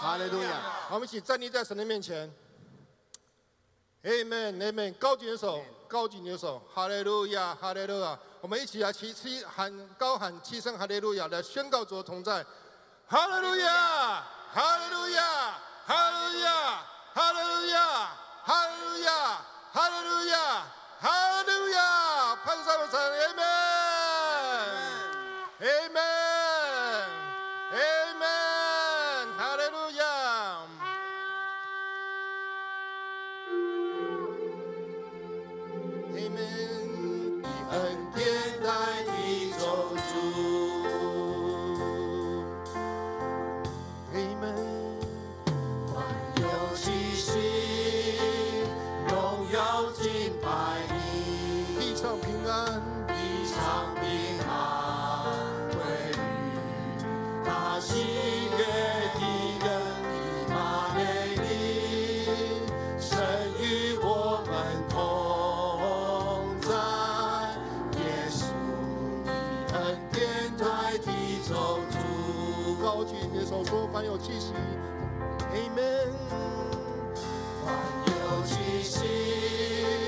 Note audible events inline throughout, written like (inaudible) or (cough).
哈利路亚，我们一起站立在神的面前。Amen，Amen，高举的手，高举的手，哈利路亚，哈利路亚，我们一起来，齐齐喊，高喊，七声哈利路亚来宣告主的同在。哈利路亚，哈利路亚，哈利路亚，哈利。高举你的手，说凡有气息，Amen。凡有气息。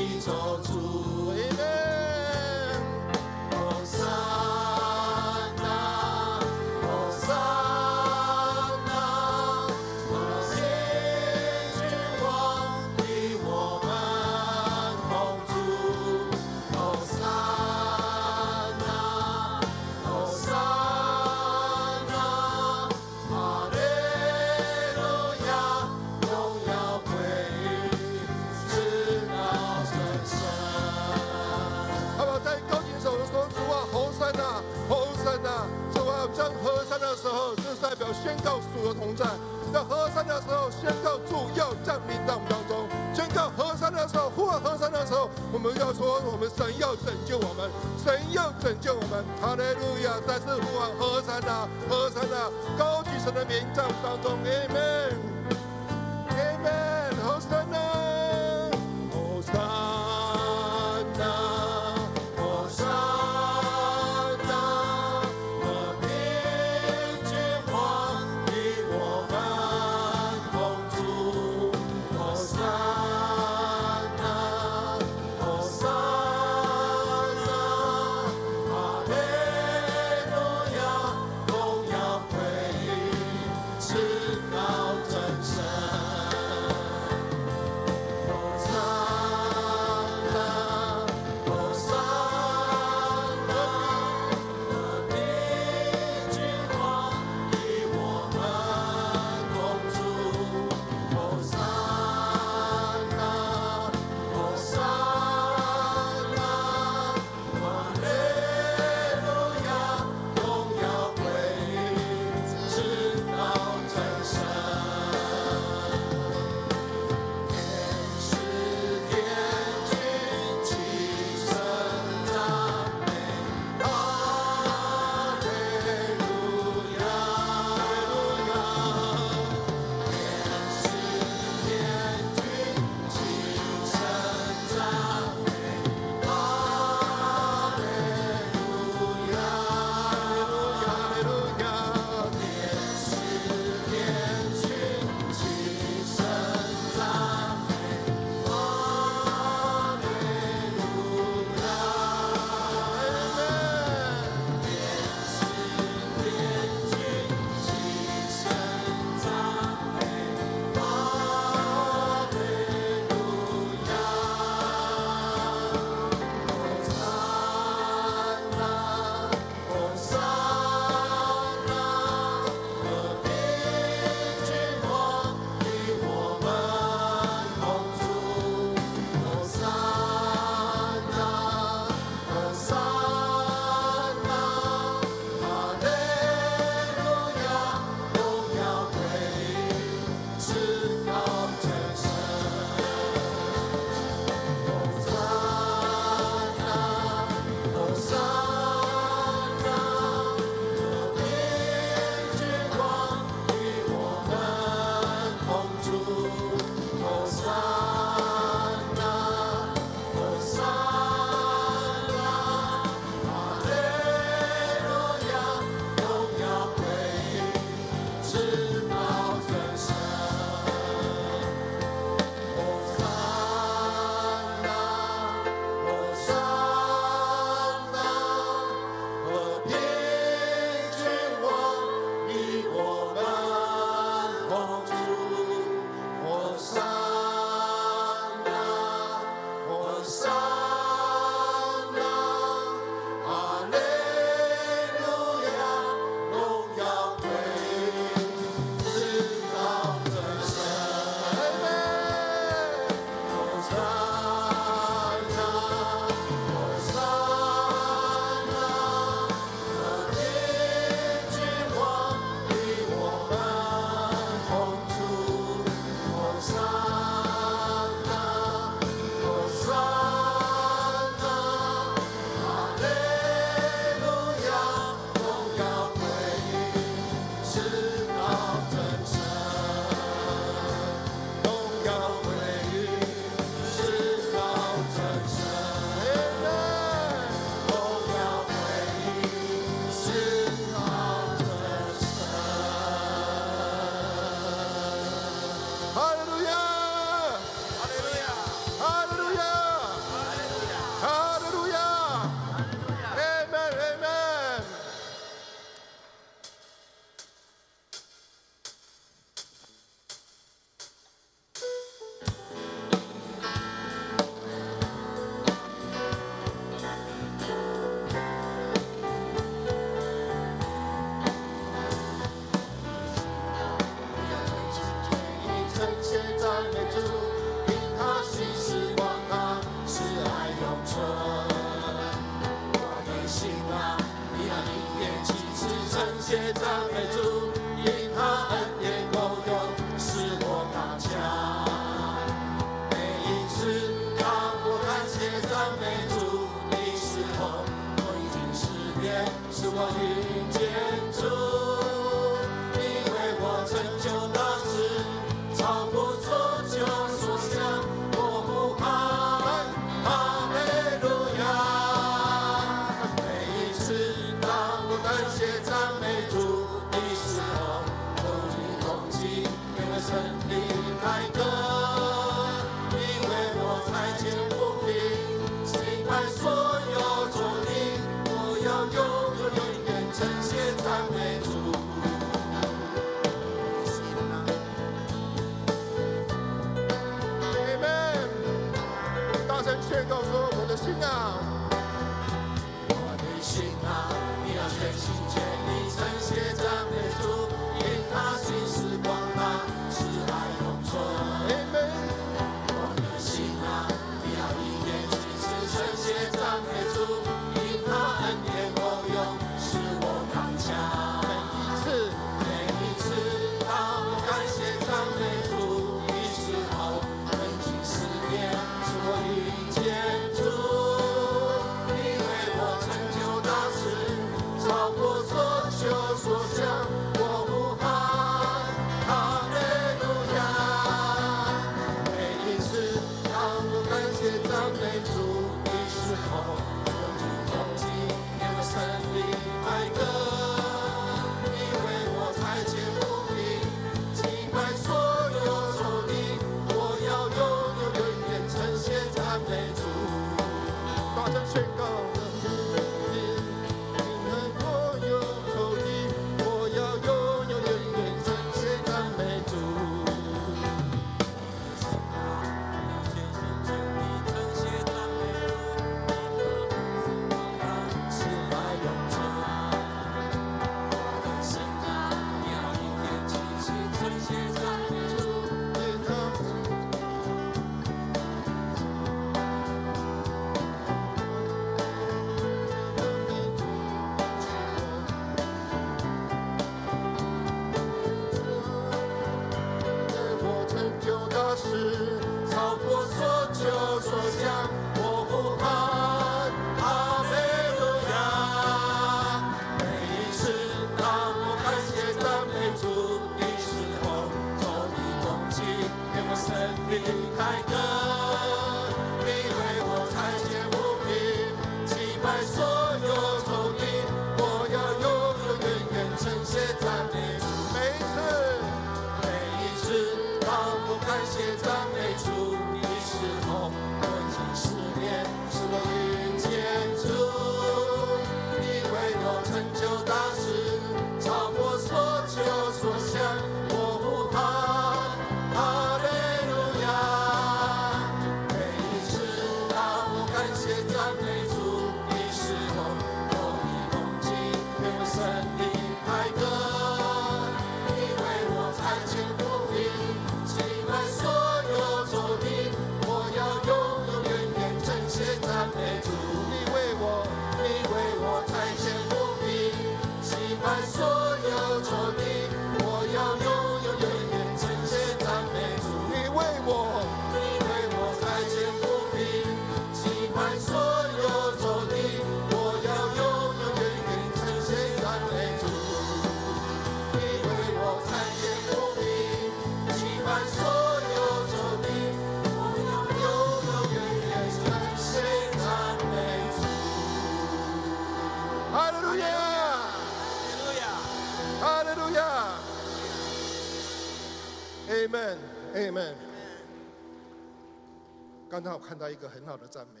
看到一个很好的赞美，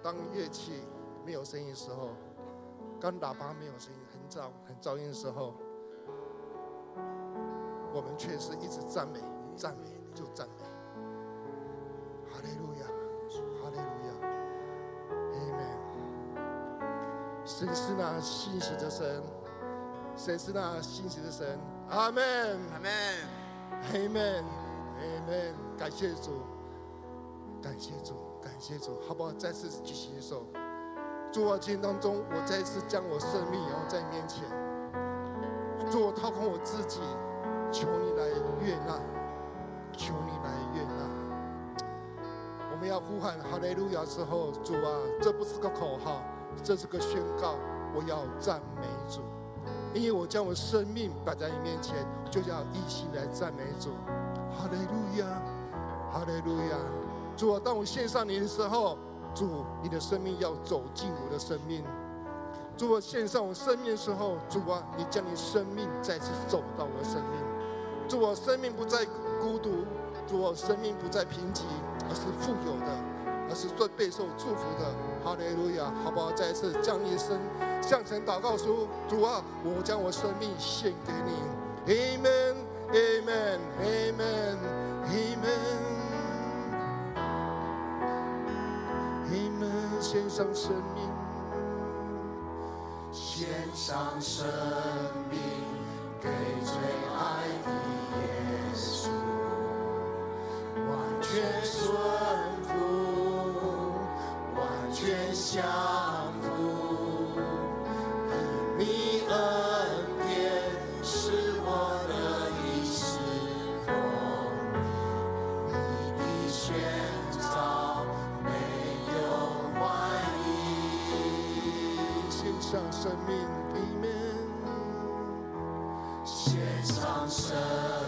当乐器没有声音的时候，当喇叭没有声音，很噪很噪音的时候，我们却是一直赞美，赞美就赞美。哈利路亚，哈利路亚，Amen。神是那信实的神，神是那信实的神，阿门。阿门。Amen，Amen，感谢主，感谢主，感谢主，好不好？再次举起手，主啊，今天当中，我再次将我生命然后在你面前，主我掏空我自己，求你来悦纳，求你来悦纳。我们要呼喊哈利路亚之后，主啊，这不是个口号，这是个宣告，我要赞美主。因为我将我生命摆在你面前，就要一心来赞美主。哈利路亚，哈利路亚。主啊，当我献上你的时候，主，你的生命要走进我的生命。主啊，献上我生命的时候，主啊，你将你生命再次走到我的生命。主啊，生命不再孤独，主啊，生命不再贫瘠，而是富有的，而是最备受祝福的。哈利路亚，好不好？再一次将你生向神祷告说：主啊，我将我生命献给你。Amen，Amen，Amen。献上生命献上生命给最爱的耶稣完全顺服完全相 Jesus.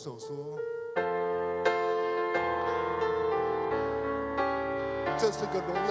手说。这是个荣耀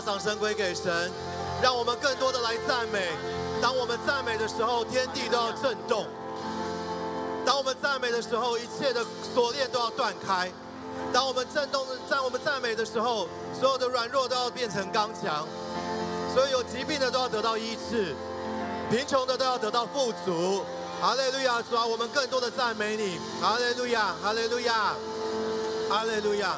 掌声归给神，让我们更多的来赞美。当我们赞美的时候，天地都要震动。当我们赞美的时候，一切的锁链都要断开；当我们震动，在我们赞美的时候，所有的软弱都要变成刚强，所有有疾病的都要得到医治，贫穷的都要得到富足。哈利路亚，主啊，我们更多的赞美你。哈利路亚，哈利路亚，哈利路亚。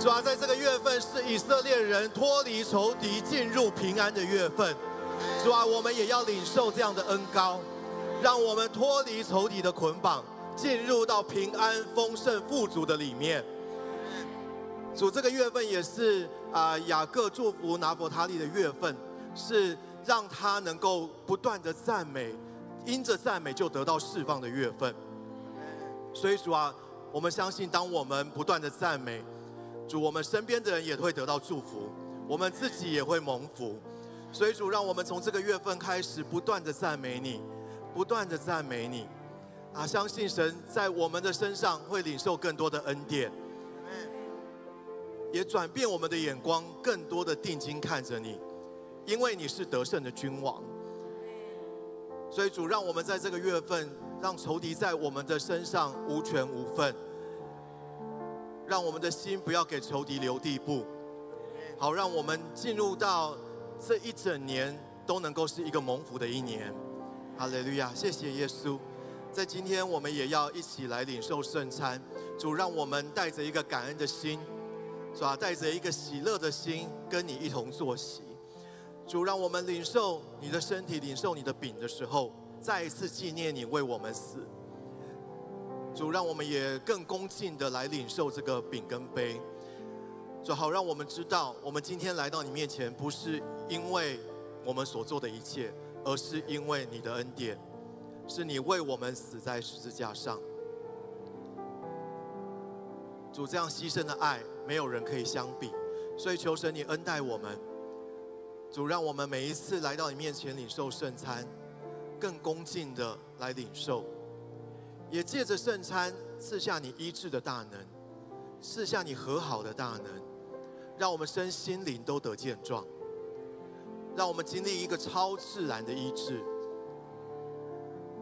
主啊，在这个月份是以色列人脱离仇敌、进入平安的月份。主啊，我们也要领受这样的恩高，让我们脱离仇敌的捆绑，进入到平安、丰盛、富足的里面。主，这个月份也是啊雅各祝福拿伯他利的月份，是让他能够不断的赞美。因着赞美就得到释放的月份，所以主啊，我们相信，当我们不断的赞美主，我们身边的人也会得到祝福，我们自己也会蒙福。所以主，让我们从这个月份开始，不断的赞美你，不断的赞美你，啊，相信神在我们的身上会领受更多的恩典，也转变我们的眼光，更多的定睛看着你，因为你是得胜的君王。所以主让我们在这个月份，让仇敌在我们的身上无权无份，让我们的心不要给仇敌留地步，好让我们进入到这一整年都能够是一个蒙福的一年。哈利路亚，谢谢耶稣。在今天我们也要一起来领受圣餐，主让我们带着一个感恩的心，是吧？带着一个喜乐的心，跟你一同坐席。主让我们领受你的身体，领受你的饼的时候，再一次纪念你为我们死。主让我们也更恭敬的来领受这个饼跟杯，主好让我们知道，我们今天来到你面前，不是因为我们所做的一切，而是因为你的恩典，是你为我们死在十字架上。主这样牺牲的爱，没有人可以相比，所以求神你恩待我们。主，让我们每一次来到你面前领受圣餐，更恭敬的来领受，也借着圣餐赐下你医治的大能，赐下你和好的大能，让我们身心灵都得健壮，让我们经历一个超自然的医治，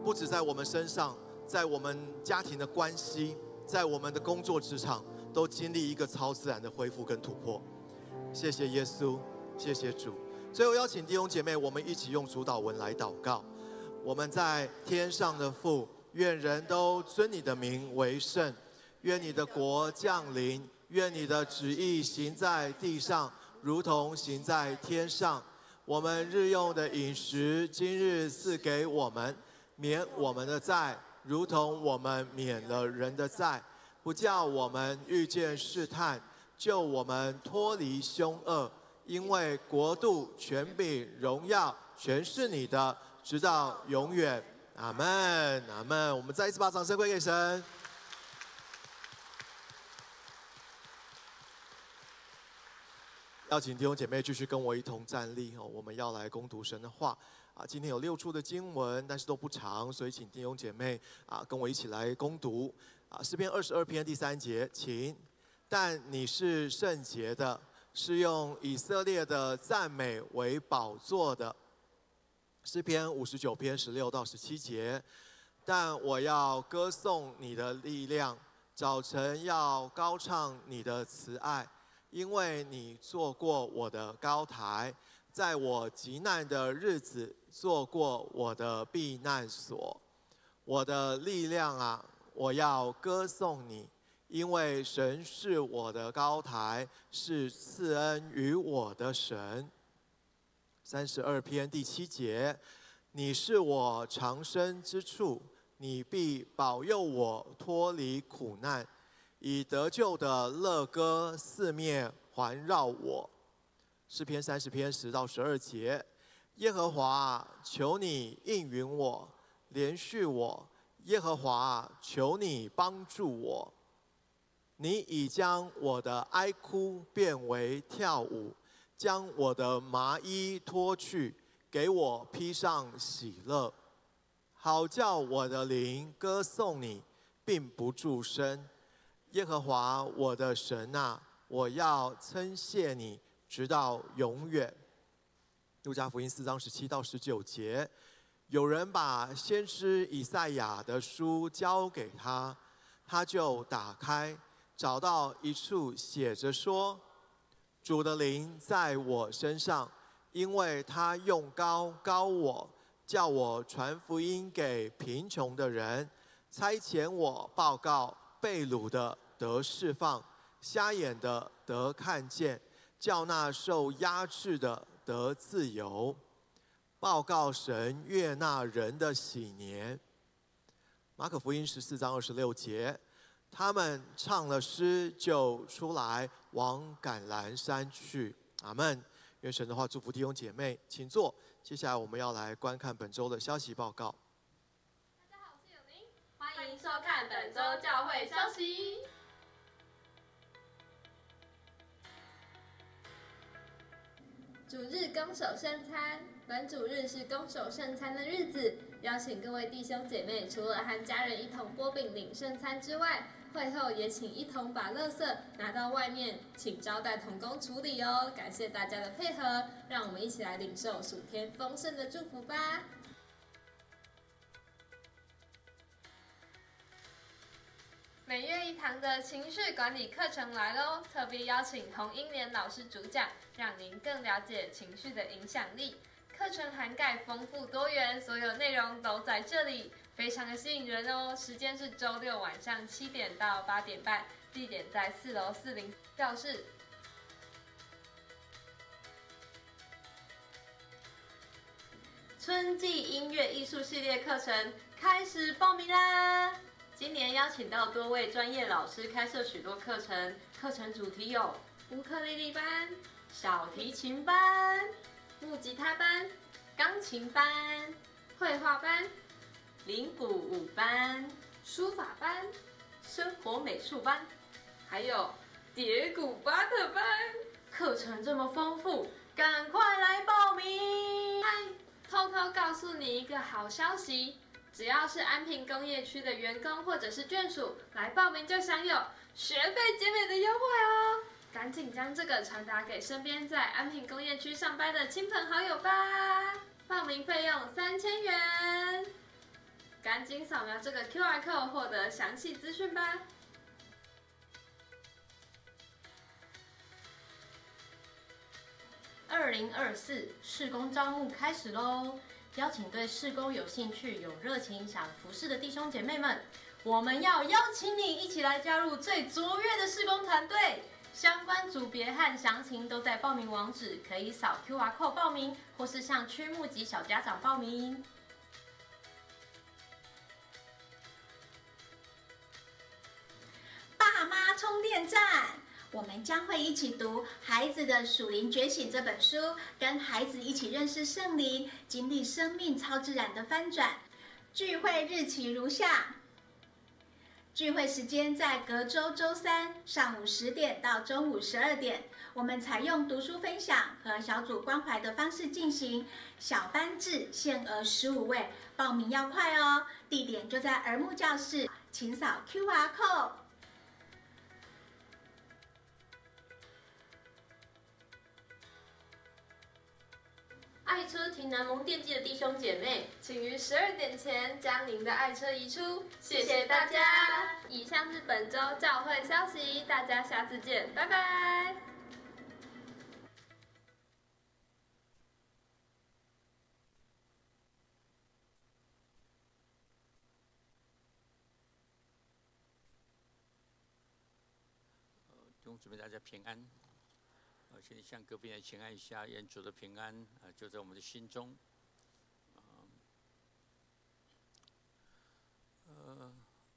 不止在我们身上，在我们家庭的关系，在我们的工作职场，都经历一个超自然的恢复跟突破。谢谢耶稣，谢谢主。最后邀请弟兄姐妹，我们一起用主导文来祷告。我们在天上的父，愿人都尊你的名为圣。愿你的国降临。愿你的旨意行在地上，如同行在天上。我们日用的饮食，今日赐给我们，免我们的债，如同我们免了人的债，不叫我们遇见试探，救我们脱离凶恶。因为国度、权柄、荣耀，全是你的，直到永远。阿门，阿门。我们再一次把掌声归给神。邀请弟兄姐妹继续跟我一同站立哦，我们要来攻读神的话啊。今天有六处的经文，但是都不长，所以请弟兄姐妹啊跟我一起来攻读啊。诗篇二十二篇第三节，请。但你是圣洁的。是用以色列的赞美为宝座的诗篇五十九篇十六到十七节，但我要歌颂你的力量，早晨要高唱你的慈爱，因为你做过我的高台，在我极难的日子做过我的避难所，我的力量啊，我要歌颂你。因为神是我的高台，是赐恩于我的神。三十二篇第七节，你是我长生之处，你必保佑我脱离苦难，以得救的乐歌四面环绕我。诗篇三十篇十到十二节，耶和华，求你应允我，连续我。耶和华，求你帮助我。你已将我的哀哭变为跳舞，将我的麻衣脱去，给我披上喜乐，好叫我的灵歌颂你，并不住声。耶和华我的神啊，我要称谢你，直到永远。路加福音四章十七到十九节，有人把先知以赛亚的书交给他，他就打开，找到一处写着说：“主的灵在我身上，因为他用高高我，叫我传福音给贫穷的人，差遣我报告被掳的得释放，瞎眼的得看见，叫那受压制的得自由。”报告神悦纳人的喜年。马可福音十四章二十六节，他们唱了诗，就出来往橄榄山去。阿门。愿神的话祝福弟兄姐妹，请坐。接下来我们要来观看本周的消息报告。大家好，我是永宁，欢迎收看本周教会消息。主日拱手圣餐，本主日是拱手圣餐的日子，邀请各位弟兄姐妹，除了和家人一同拨饼领圣餐之外，会后也请一同把垃圾拿到外面，请招待童工处理哦。感谢大家的配合，让我们一起来领受暑天丰盛的祝福吧。每月一堂的情绪管理课程来喽！特别邀请童英莲老师主讲，让您更了解情绪的影响力。课程涵盖丰富多元，所有内容都在这里，非常的吸引人哦。时间是周六晚上七点到八点半，地点在四楼四零教室。春季音乐艺术系列课程开始报名啦！今年邀请到多位专业老师开设许多课程，课程主题有乌克丽丽班、小提琴班、木吉他班、钢琴班、绘画班、铃鼓舞班、书法班、生活美术班，还有蝶谷巴特班。课程这么丰富，赶快来报名！嗨，偷偷告诉你一个好消息。只要是安平工业区的员工或者是眷属来报名，就享有学费减免的优惠哦！赶紧将这个传达给身边在安平工业区上班的亲朋好友吧！报名费用三千元，赶紧扫描这个 QR code 获得详细资讯吧！二零二四试工招募开始喽！邀请对施工有兴趣、有热情、想服侍的弟兄姐妹们，我们要邀请你一起来加入最卓越的施工团队。相关组别和详情都在报名网址，可以扫 QR code 报名，或是向区募及小家长报名。大妈充电站。我们将会一起读《孩子的属灵觉醒》这本书，跟孩子一起认识圣灵，经历生命超自然的翻转。聚会日期如下：聚会时间在隔周周三上午十点到中午十二点。我们采用读书分享和小组关怀的方式进行，小班制，限额十五位，报名要快哦。地点就在儿木教室，请扫 QR code。爱车停南蒙电机的弟兄姐妹，请于十二点前将您的爱车移出，谢谢大家。以上是本周教会消息，大家下次见，拜拜。祝，大家平安。我，先向各位来请安一下，愿主的平安啊，就在我们的心中。呃，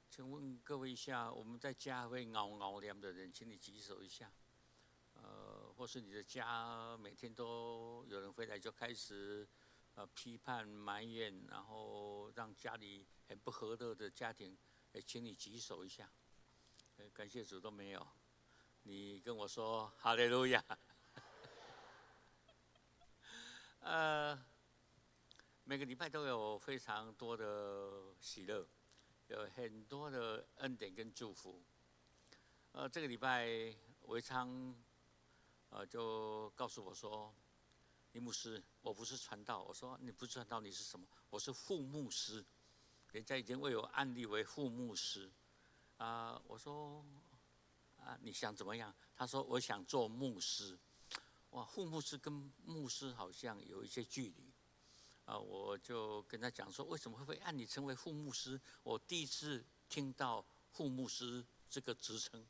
请问各位一下，我们在家会熬熬凉的人，请你举手一下。呃，或是你的家每天都有人回来就开始呃批判埋怨，然后让家里很不和乐的家庭，哎，请你举手一下。呃，感谢主都没有。你跟我说哈利路亚，(laughs) 呃，每个礼拜都有非常多的喜乐，有很多的恩典跟祝福。呃，这个礼拜维昌，呃，就告诉我说，林牧师，我不是传道。我说你不是传道，你是什么？我是副牧师，人家已经为我安立为副牧师。啊，我说啊，你想怎么样？他说我想做牧师。哇，副牧师跟牧师好像有一些距离。啊，我就跟他讲说，为什么会被按你成为副牧师？我第一次听到副牧师这个职称。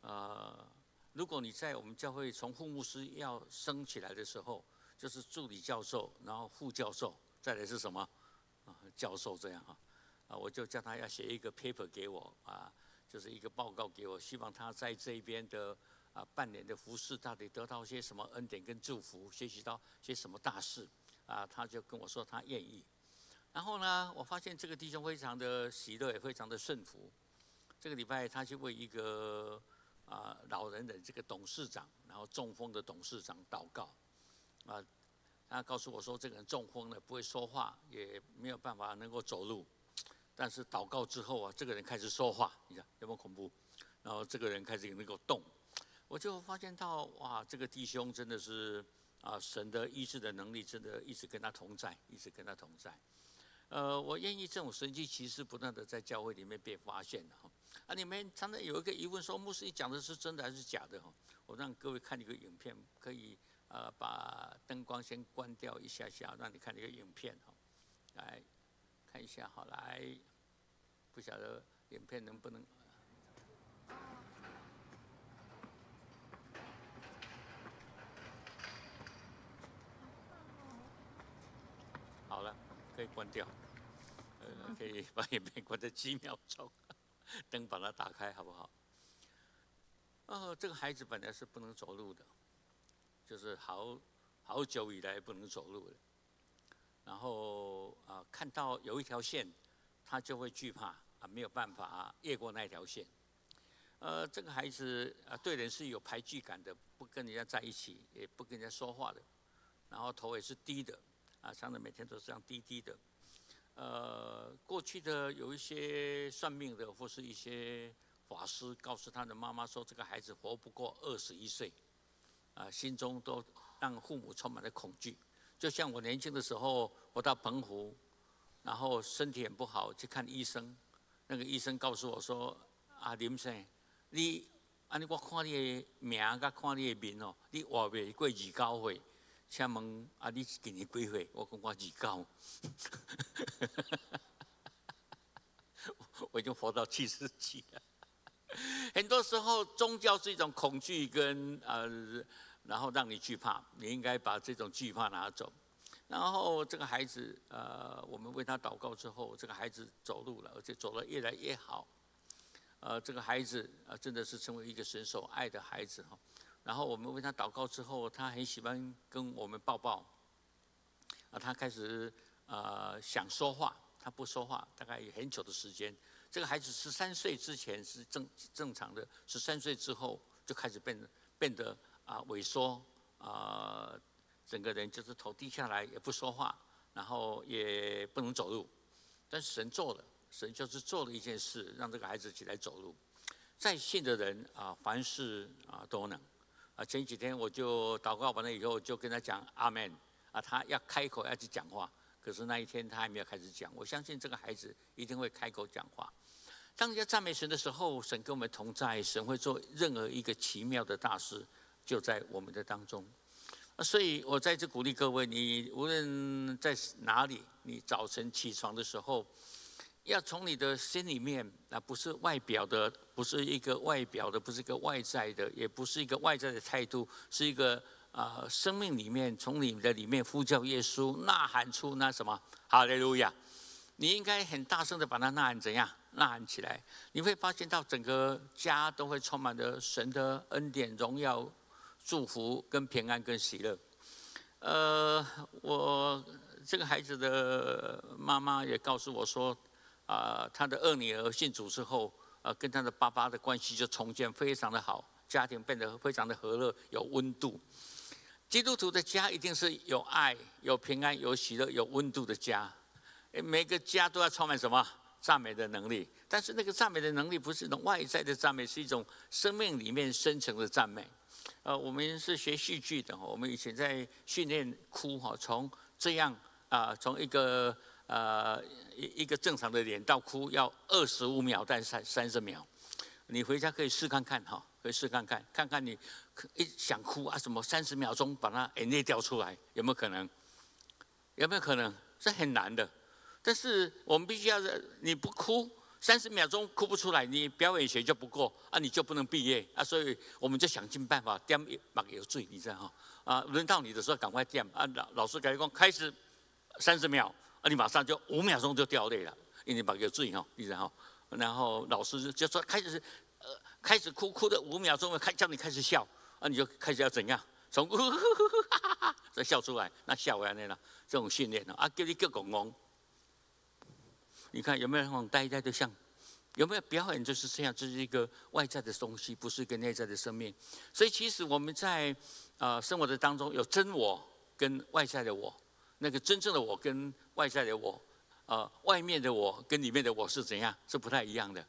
啊，如果你在我们教会从副牧师要升起来的时候，就是助理教授，然后副教授，再来是什么？啊，教授这样哈。啊，我就叫他要写一个 paper 给我啊，就是一个报告给我，希望他在这边的啊半年的服饰到底得到些什么恩典跟祝福，学习到些什么大事。啊，他就跟我说他愿意，然后呢，我发现这个弟兄非常的喜乐，也非常的顺服。这个礼拜他去为一个啊老人的这个董事长，然后中风的董事长祷告。啊，他告诉我说，这个人中风了，不会说话，也没有办法能够走路。但是祷告之后啊，这个人开始说话，你看有没有恐怖？然后这个人开始能够动，我就发现到哇，这个弟兄真的是。啊，神的医治的能力真的一直跟他同在，一直跟他同在。呃，我愿意这种神迹奇事不断的在教会里面被发现的哈。啊，你们常常有一个疑问说，牧师你讲的是真的还是假的哈？我让各位看一个影片，可以呃把灯光先关掉一下下，让你看一个影片哈。来看一下好来，不晓得影片能不能。好了可以关掉，呃，可以把影片关在几秒钟，(laughs) 灯把它打开，好不好？哦，这个孩子本来是不能走路的，就是好好久以来不能走路的。然后啊，看到有一条线，他就会惧怕啊，没有办法越过那条线。呃，这个孩子啊，对人是有排拒感的，不跟人家在一起，也不跟人家说话的，然后头也是低的。啊，常常每天都是这样低低的。呃，过去的有一些算命的或是一些法师告诉他的妈妈说，这个孩子活不过二十一岁，啊，心中都让父母充满了恐惧。就像我年轻的时候，我到澎湖，然后身体很不好去看医生，那个医生告诉我说：“啊，林生，你，啊，你我看你的名，甲看你的面哦，你活未过二九岁。”请问啊，你今年几岁？我讲我二九，(laughs) 我已经活到七十几了。很多时候，宗教是一种恐惧跟呃，然后让你惧怕。你应该把这种惧怕拿走。然后这个孩子，呃，我们为他祷告之后，这个孩子走路了，而且走得越来越好。呃，这个孩子啊，真的是成为一个神所爱的孩子哈。然后我们为他祷告之后，他很喜欢跟我们抱抱。啊，他开始呃想说话，他不说话，大概有很久的时间。这个孩子十三岁之前是正正常的，十三岁之后就开始变变得啊萎缩啊，整个人就是头低下来，也不说话，然后也不能走路。但是神做了，神就是做了一件事，让这个孩子起来走路。在信的人啊，凡事啊都能。啊，前几天我就祷告完了以后，就跟他讲阿门。啊，他要开口要去讲话，可是那一天他还没有开始讲。我相信这个孩子一定会开口讲话。当要赞美神的时候，神跟我们同在，神会做任何一个奇妙的大事，就在我们的当中。所以我在这鼓励各位，你无论在哪里，你早晨起床的时候。要从你的心里面，啊，不是外表的，不是一个外表的，不是一个外在的，也不是一个外在的态度，是一个啊，生命里面从你的里面呼叫耶稣，呐喊出那什么，哈利路亚！你应该很大声的把它呐喊怎样？呐喊起来，你会发现到整个家都会充满着神的恩典、荣耀、祝福跟平安跟喜乐。呃，我这个孩子的妈妈也告诉我说。啊，他的二女儿信主之后，啊，跟他的爸爸的关系就重建非常的好，家庭变得非常的和乐，有温度。基督徒的家一定是有爱、有平安、有喜乐、有温度的家。每个家都要充满什么赞美的能力？但是那个赞美的能力不是一种外在的赞美，是一种生命里面深层的赞美。呃，我们是学戏剧的，我们以前在训练哭哈，从这样啊，从一个呃一一个正常的脸到哭要二十五秒到三三十秒，你回家可以试看看哈，可以试看看，看看你一想哭啊什么三十秒钟把它眼泪掉出来有没有可能？有没有可能？这很难的，但是我们必须要你不哭。三十秒钟哭不出来，你表演学就不过啊，你就不能毕业啊，所以我们就想尽办法点一把有罪，你知道哈？啊，轮到你的时候赶快点啊，老老师改讲开始三十秒啊，你马上就五秒钟就掉泪了，因为把有罪哈，你知道哈？然后老师就说开始呃开始哭哭的五秒钟，开叫你开始笑啊，你就开始要怎样？从再笑出来，那笑完来了，这种训练呢啊，叫你叫公公。你看有没有那种呆呆的像？有没有表演就是这样？这是一个外在的东西，不是一个内在的生命。所以其实我们在呃生活的当中，有真我跟外在的我，那个真正的我跟外在的我，呃，外面的我跟里面的我是怎样？是不太一样的。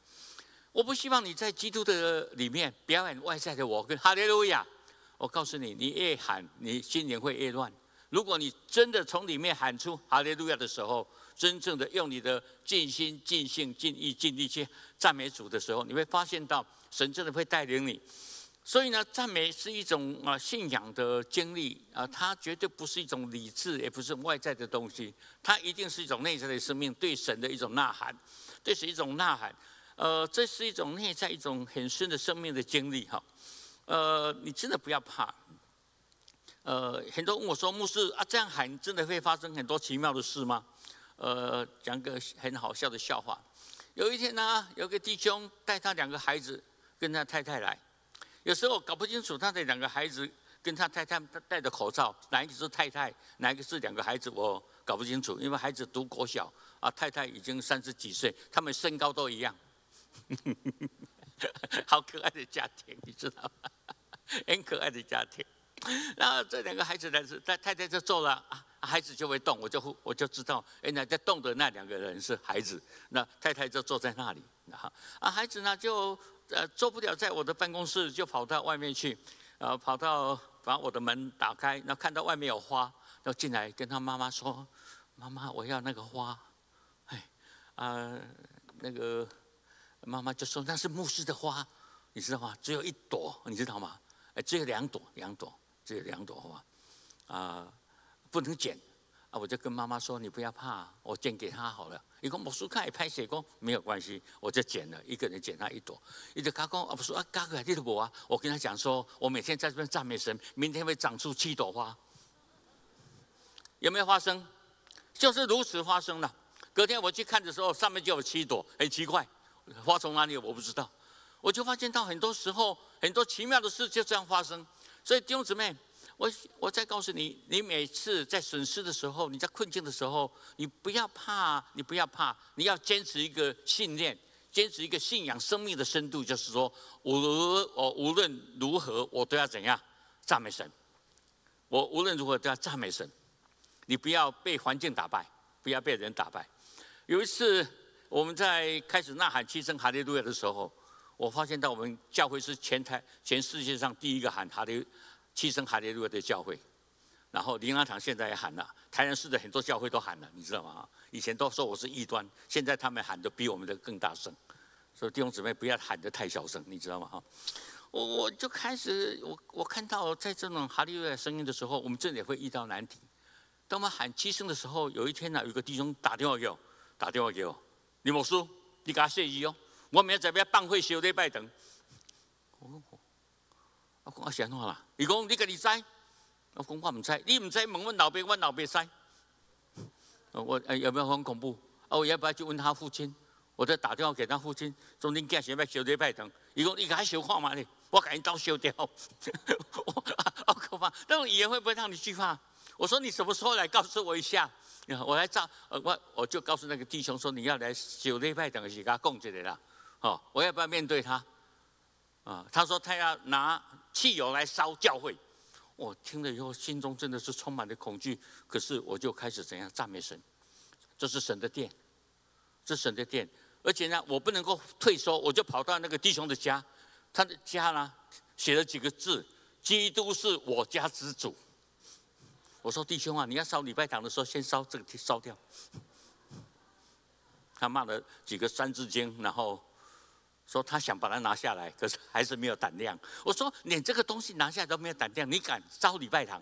我不希望你在基督的里面表演外在的我跟哈利路亚。我告诉你，你越喊，你心灵会越乱。如果你真的从里面喊出哈利路亚的时候，真正的用你的尽心、尽性、尽意、尽力去赞美主的时候，你会发现到神真的会带领你。所以呢，赞美是一种啊信仰的经历啊，它绝对不是一种理智，也不是外在的东西，它一定是一种内在的生命对神的一种呐喊，这是一种呐喊。呃，这是一种内在一种很深的生命的经历哈。呃，你真的不要怕。呃，很多问我说，牧师啊，这样喊真的会发生很多奇妙的事吗？呃，讲个很好笑的笑话。有一天呢，有个弟兄带他两个孩子跟他太太来。有时候搞不清楚他的两个孩子跟他太太戴着口罩，哪一个是太太，哪一个是两个孩子，我搞不清楚。因为孩子读国小啊，太太已经三十几岁，他们身高都一样。(laughs) 好可爱的家庭，你知道吗？(laughs) 很可爱的家庭。然后这两个孩子呢是，太太就做了，孩子就会动，我就我就知道，哎，那在动的那两个人是孩子，那太太就坐在那里，啊，啊，孩子呢就呃做不了在我的办公室，就跑到外面去，呃，跑到把我的门打开，那看到外面有花，要进来跟他妈妈说，妈妈我要那个花，哎，啊，那个妈妈就说那是牧师的花，你知道吗？只有一朵，你知道吗？哎，只有两朵，两朵。只有两朵花，啊，不能剪，啊，我就跟妈妈说：“你不要怕，我剪给他好了。”一个魔术开拍写工没有关系，我就剪了一个人剪他一朵。一直刚刚啊，不说啊，刚刚这个我啊，我跟他讲说，我每天在这边赞美神，明天会长出七朵花，有没有发生？就是如此发生了。隔天我去看的时候，上面就有七朵，很奇怪，花从哪里我不知道。我就发现到很多时候，很多奇妙的事就这样发生。所以弟兄姊妹，我我再告诉你，你每次在损失的时候，你在困境的时候，你不要怕，你不要怕，你要坚持一个信念，坚持一个信仰生命的深度，就是说，无我无论如何，我都要怎样赞美神。我无论如何都要赞美神。你不要被环境打败，不要被人打败。有一次我们在开始呐喊七声哈利路亚的时候。我发现到我们教会是全台全世界上第一个喊哈利七声哈利路亚的教会，然后林安堂现在也喊了，台南市的很多教会都喊了，你知道吗？以前都说我是异端，现在他们喊的比我们的更大声，所以弟兄姊妹不要喊得太小声，你知道吗？哈，我我就开始我我看到在这种哈利路亚声音的时候，我们这里会遇到难题。当我们喊七声的时候，有一天呢，有个弟兄打电话给我，打电话给我，李某叔，你给他谢意哦。我明仔要办会烧礼拜堂。我讲我想话啦，伊讲你家己知，我讲我唔知，你唔知问问老爸，我老爸知。我有没有很恐怖？我要不要去问他父亲？我再打电话给他父亲，说恁家想要烧礼拜堂。伊讲你该烧看嘛哩，我赶紧刀烧掉。(laughs) 好可怕！那种语言会不会让你惧怕？我说你什么时候来告诉我一下？我来照，我我就告诉那个弟兄说你要来烧礼拜堂的时，给他讲一个啦。哦，我要不要面对他？啊，他说他要拿汽油来烧教会。我听了以后，心中真的是充满了恐惧。可是我就开始怎样赞美神？这是神的殿，这是神的殿。而且呢，我不能够退缩，我就跑到那个弟兄的家。他的家呢，写了几个字，基督是我家之主。我说弟兄啊，你要烧礼拜堂的时候，先烧这个烧掉。他骂了几个三字经，然后说他想把它拿下来，可是还是没有胆量。我说连这个东西拿下来都没有胆量，你敢烧礼拜堂？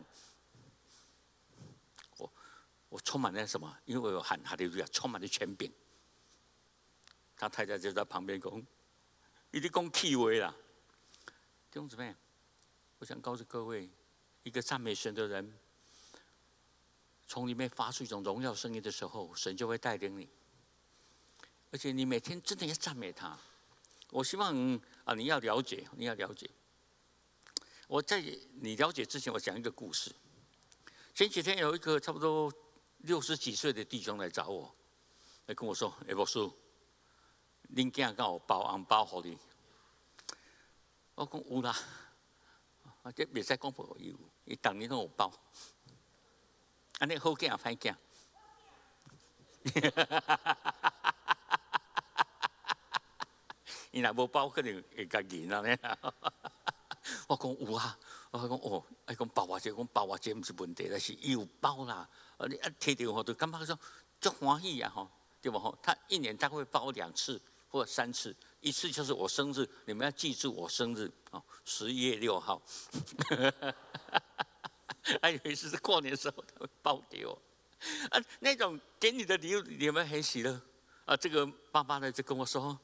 我我充满了什么？因为我有喊哈利路亚，充满了权柄。他太太就在旁边讲：“你的讲气味啦，弟兄姊妹，我想告诉各位，一个赞美神的人，从里面发出一种荣耀声音的时候，神就会带领你。而且你每天真的要赞美他。我希望啊，你要了解，你要了解。我在你了解之前，我讲一个故事。前几天有一个差不多六十几岁的弟兄来找我，来跟我说：“哎，博士。”恁囝敢有包红包给你？我讲有啦，啊，这袂使讲无有，伊逐年拢有包。安尼好囝也歹囝。(laughs) 伊若无包，可能会甲赢啊！(laughs) 我讲有啊，我讲哦，伊讲包偌济，讲包偌济毋是问题，但是伊有包啦。啊，你一摕电话就感觉说足欢喜啊！吼，对无吼？他一年他会包两次。或三次，一次就是我生日，你们要记住我生日哦，十一月六号。(laughs) 还有一次是过年时候他会包给我，啊，那种给你的礼物你们很喜乐啊。这个爸爸呢就跟我说，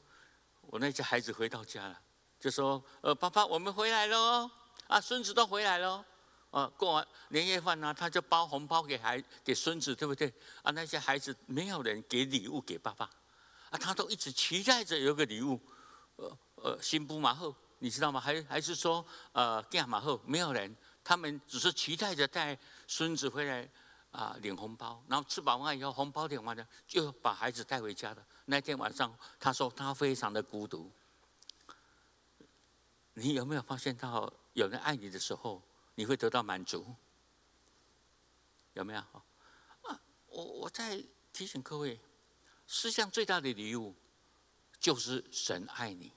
我那些孩子回到家了，就说呃爸爸我们回来了啊，孙子都回来了啊，过完年夜饭呢他就包红包给孩给孙子对不对啊？那些孩子没有人给礼物给爸爸。啊，他都一直期待着有个礼物，呃呃，新布马后，你知道吗？还还是说，呃，干马后没有人，他们只是期待着带孙子回来啊领红包，然后吃饱饭以后，红包领完了，就把孩子带回家了。那天晚上，他说他非常的孤独。你有没有发现到，有人爱你的时候，你会得到满足？有没有？啊，我我在提醒各位。世上最大的礼物，就是神爱你。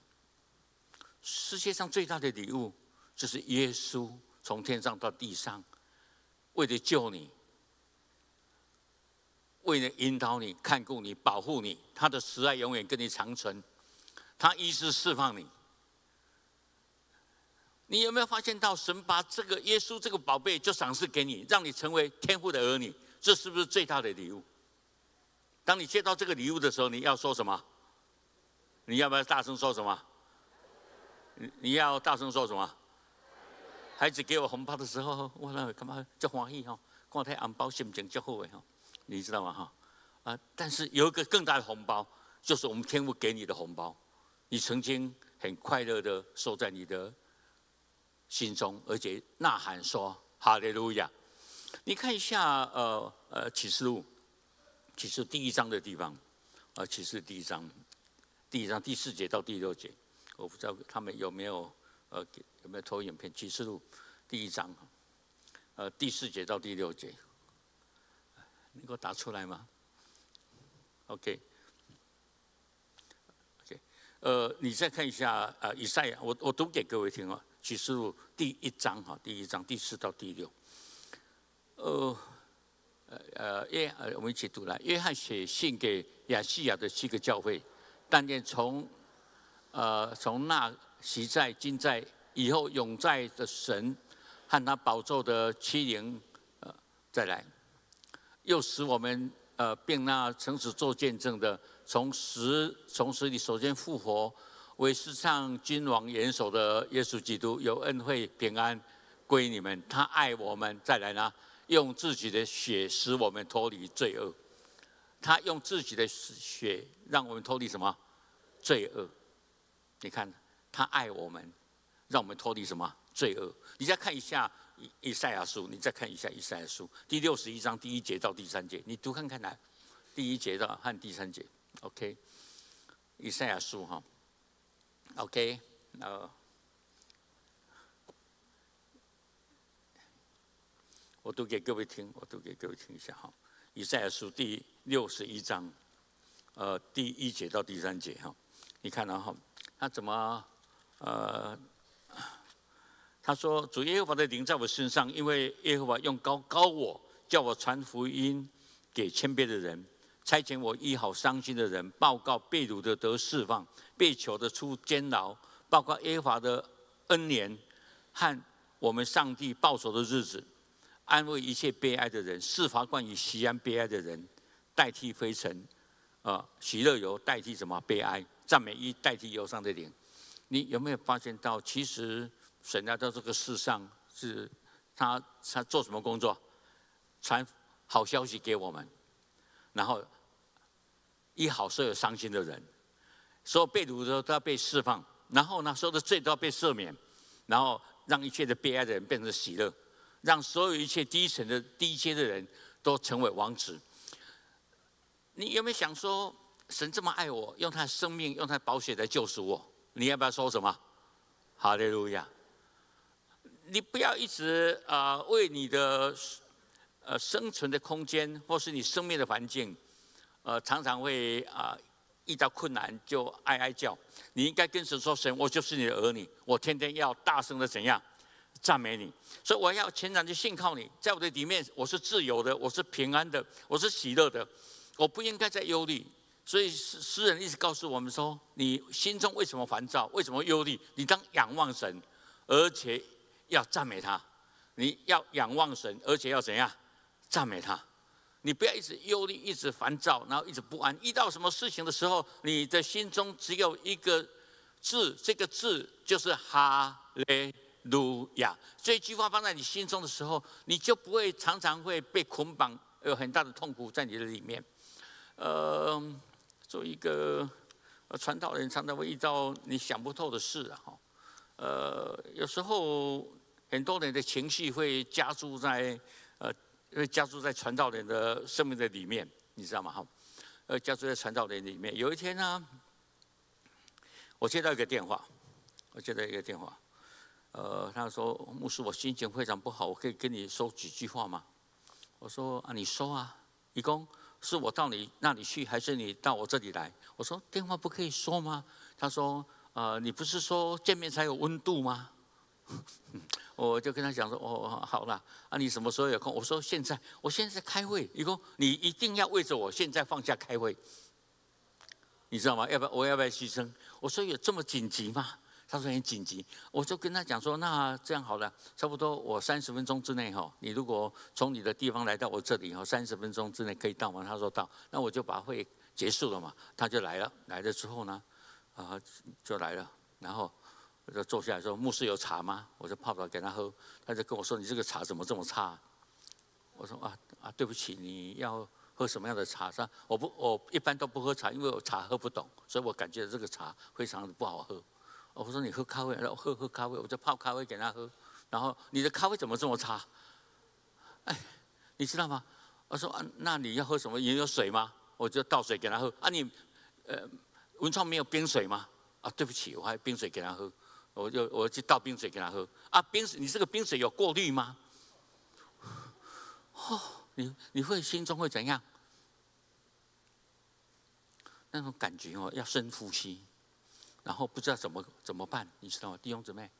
世界上最大的礼物，就是耶稣从天上到地上，为了救你，为了引导你、看顾你、保护你，他的慈爱永远跟你长存。他一直释放你。你有没有发现到，神把这个耶稣这个宝贝就赏赐给你，让你成为天父的儿女？这是不是最大的礼物？当你接到这个礼物的时候，你要说什么？你要不要大声说什么？你你要大声说什么？孩子给我红包的时候，我那干嘛就欢喜哈？看他红包心情就好诶哈，你知道吗哈？啊，但是有一个更大的红包，就是我们天父给你的红包，你曾经很快乐的收在你的心中，而且呐喊说哈利路亚。你看一下呃呃启示录。启示第一章的地方，啊，启示第一章，第一章第四节到第六节，我不知道他们有没有呃有没有投影片？启示录第一章，呃，第四节到第六节，能够打出来吗？OK，OK，呃，你再看一下呃以赛亚，我我读给各位听啊，启示录第一章哈，第一章第四到第六，呃。呃，约呃，我们一起读来。约翰写信给亚细亚的七个教会，但愿从呃从那时在、今在、以后永在的神和他宝座的欺凌呃再来，又使我们呃并那诚实做见证的，从死从死里首先复活，为世上君王元首的耶稣基督有恩惠平安归你们。他爱我们，再来呢？用自己的血使我们脱离罪恶，他用自己的血让我们脱离什么罪恶？你看，他爱我们，让我们脱离什么罪恶？你再看一下以赛亚书，你再看一下以赛亚书第六十一章第一节到第三节，你读看看来，第一节到和第三节，OK？以赛亚书哈，OK？呃。我读给各位听，我读给各位听一下哈。以赛亚书第六十一章，呃，第一节到第三节哈。你看到哈，他怎么呃他说：“主耶和华的灵在我身上，因为耶和华用高高我，叫我传福音给谦卑的人，差遣我医好伤心的人，报告被掳的得释放，被囚的出监牢，报告耶和华的恩年和我们上帝报仇的日子，安慰一切悲哀的人，释罚关于西安悲哀的人，代替灰尘，啊，喜乐油代替什么悲哀？赞美衣代替忧伤的灵。你有没有发现到，其实神来到这个世上是他他做什么工作？传好消息给我们，然后医好所有伤心的人，所有被掳的都要被释放，然后呢，所有的罪都要被赦免，然后让一切的悲哀的人变成喜乐，让所有一切低层的低阶的人都成为王子。你有没有想说，神这么爱我，用他的生命，用他的宝血来救赎我？你要不要说什么？哈利路亚！你不要一直啊为你的呃生存的空间，或是你生命的环境，呃常常会啊遇到困难就哀哀叫。你应该跟神说：“神，我就是你的儿女，我天天要大声的怎样赞美你。所以我要全然的信靠你，在我的里面我是自由的，我是平安的，我是喜乐的。我不应该再忧虑。所以诗诗人一直告诉我们说：你心中为什么烦躁？为什么忧虑？你当仰望神，而且要赞美他。你要仰望神，而且要怎样赞美他？你不要一直忧虑，一直烦躁，然后一直不安。遇到什么事情的时候，你的心中只有一个字，这个字就是哈利路亚。这句话放在你心中的时候，你就不会常常会被捆绑，有很大的痛苦在你的里面。呃。做一个呃传道人，常常会遇到你想不透的事啊！呃，有时候很多人的情绪会加注在呃，会加注在传道人的生命的里面，你知道吗？哈，呃，加注在传道人里面。有一天呢，我接到一个电话，我接到一个电话，呃，他说：“牧师，我心情非常不好，我可以跟你说几句话吗？”我说：“啊，你说啊，义工。”是我到你那里去，还是你到我这里来？我说电话不可以说吗？他说，呃，你不是说见面才有温度吗？(laughs) 我就跟他讲说，哦，好了，啊，你什么时候有空？我说现在，我现在在开会。你说你一定要为着我现在放假开会，你知道吗？要不要我要不要牺牲？我说有这么紧急吗？他说很紧急，我就跟他讲说，那这样好了，差不多我三十分钟之内哈，你如果从你的地方来到我这里哈，三十分钟之内可以到吗？他说到，那我就把会结束了嘛，他就来了，来了之后呢，啊就来了，然后我就坐下来说，牧师有茶吗？我就泡泡给他喝，他就跟我说，你这个茶怎么这么差？我说啊啊，对不起，你要喝什么样的茶？他我不我一般都不喝茶，因为我茶喝不懂，所以我感觉这个茶非常的不好喝。我说你喝咖啡，然后喝喝咖啡，我就泡咖啡给他喝。然后你的咖啡怎么这么差？哎，你知道吗？我说啊，那你要喝什么？也有水吗？我就倒水给他喝。啊，你呃，文创没有冰水吗？啊，对不起，我还冰水给他喝。我就我去倒冰水给他喝。啊，冰水，你这个冰水有过滤吗？哦，你你会心中会怎样？那种感觉哦，要深呼吸。然后不知道怎么怎么办，你知道吗？弟兄姊妹，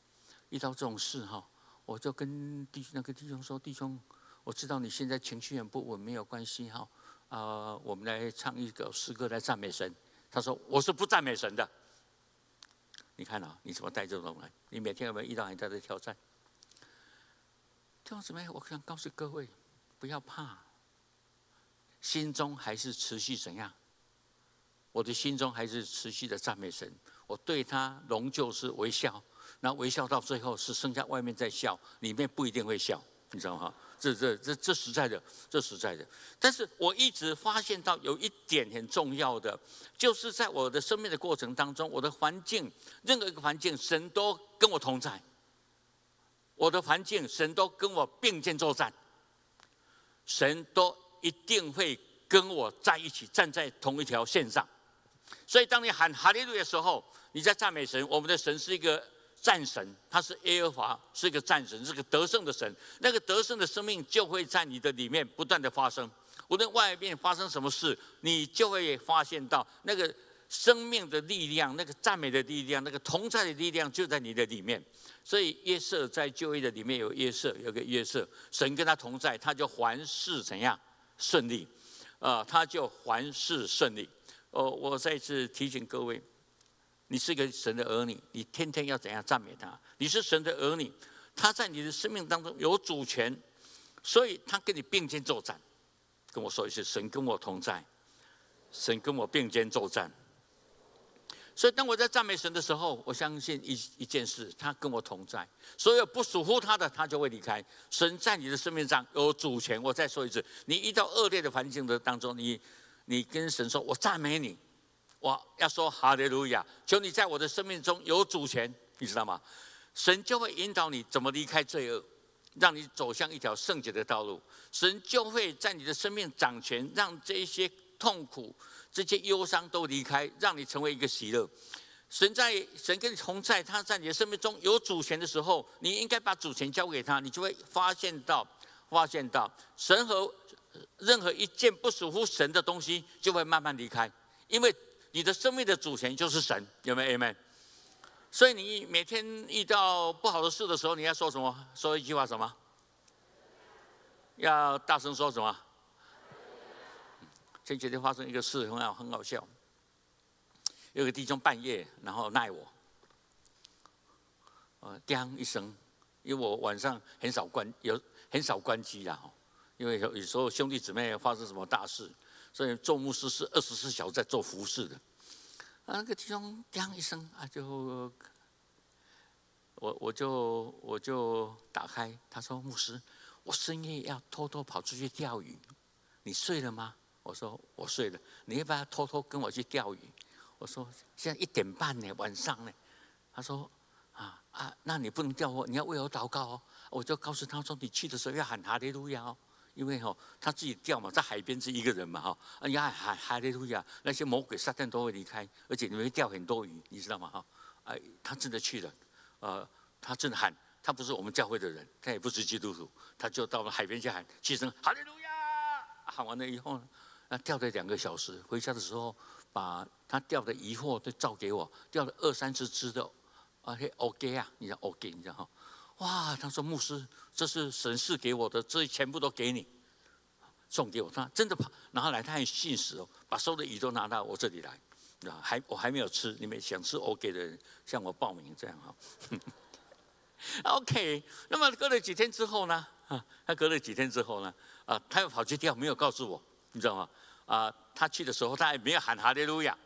遇到这种事哈，我就跟弟那个弟兄说：“弟兄，我知道你现在情绪很不稳，没有关系哈。啊，我们来唱一个诗歌来赞美神。”他说：“我是不赞美神的。”你看啊，你怎么带这种人？你每天有没有遇到很大的挑战？弟兄姊妹，我想告诉各位，不要怕，心中还是持续怎样？我的心中还是持续的赞美神。我对他仍旧是微笑，那微笑到最后是剩下外面在笑，里面不一定会笑，你知道吗？这这这这实在的，这实在的。但是我一直发现到有一点很重要的，就是在我的生命的过程当中，我的环境，任何一个环境，神都跟我同在。我的环境，神都跟我并肩作战，神都一定会跟我在一起，站在同一条线上。所以，当你喊哈利路的时候，你在赞美神。我们的神是一个战神，他是耶和华，是一个战神，是个得胜的神。那个得胜的生命就会在你的里面不断的发生。无论外面发生什么事，你就会发现到那个生命的力量，那个赞美的力量，那个同在的力量就在你的里面。所以约瑟在就业的里面有约瑟，有个约瑟，神跟他同在，他就凡事怎样顺利，啊，他就凡事顺利。哦，我再次提醒各位，你是个神的儿女，你天天要怎样赞美他？你是神的儿女，他在你的生命当中有主权，所以他跟你并肩作战。跟我说一次，神跟我同在，神跟我并肩作战。所以当我在赞美神的时候，我相信一一件事，他跟我同在。所有不属乎他的，他就会离开。神在你的生命上有主权。我再说一次，你遇到恶劣的环境的当中，你你跟神说：“我赞美你，我要说哈利路亚，求你在我的生命中有主权。”你知道吗？神就会引导你怎么离开罪恶，让你走向一条圣洁的道路。神就会在你的生命掌权，让这些痛苦。这些忧伤都离开，让你成为一个喜乐。神在神跟你同在，他在你的生命中有主权的时候，你应该把主权交给他，你就会发现到，发现到神和任何一件不属乎神的东西就会慢慢离开，因为你的生命的主权就是神，有没有？Amen。所以你每天遇到不好的事的时候，你要说什么？说一句话什么？要大声说什么？前几天发生一个事，很好，很好笑。有个弟兄半夜，然后赖我，呃，叮一声，因为我晚上很少关，有很少关机啦，因为有有时候兄弟姊妹发生什么大事，所以做牧师是二十四小时在做服侍的。啊，那个弟兄叮一声啊，就我我就我就打开，他说牧师，我深夜要偷偷跑出去钓鱼，你睡了吗？我说我睡了，你要不要偷偷跟我去钓鱼？我说现在一点半呢，晚上呢。他说啊啊，那你不能钓我，你要为我祷告哦。我就告诉他说，你去的时候要喊哈利路亚哦，因为哦他自己钓嘛，在海边是一个人嘛哈，你要喊哈利路亚，那些魔鬼撒旦都会离开，而且你会钓很多鱼，你知道吗哈？哎，他真的去了，呃，他真的喊，他不是我们教会的人，他也不是基督徒，他就到了海边去喊，起身哈利路亚，喊完了以后？那钓了两个小时，回家的时候把他钓的鱼货都照给我，钓了二三十只的，而且 OK 啊，你讲 OK，你知道哈？哇，他说牧师，这是神赐给我的，这全部都给你，送给我。他真的跑拿来，他很信实哦，把所有的鱼都拿到我这里来，啊，还我还没有吃，你们想吃 OK 的人向我报名这样哈。(laughs) OK，那么隔了几天之后呢？啊，他隔了几天之后呢？啊，他又跑去钓，没有告诉我。你知道吗？啊，他去的时候他也没有喊哈利路亚，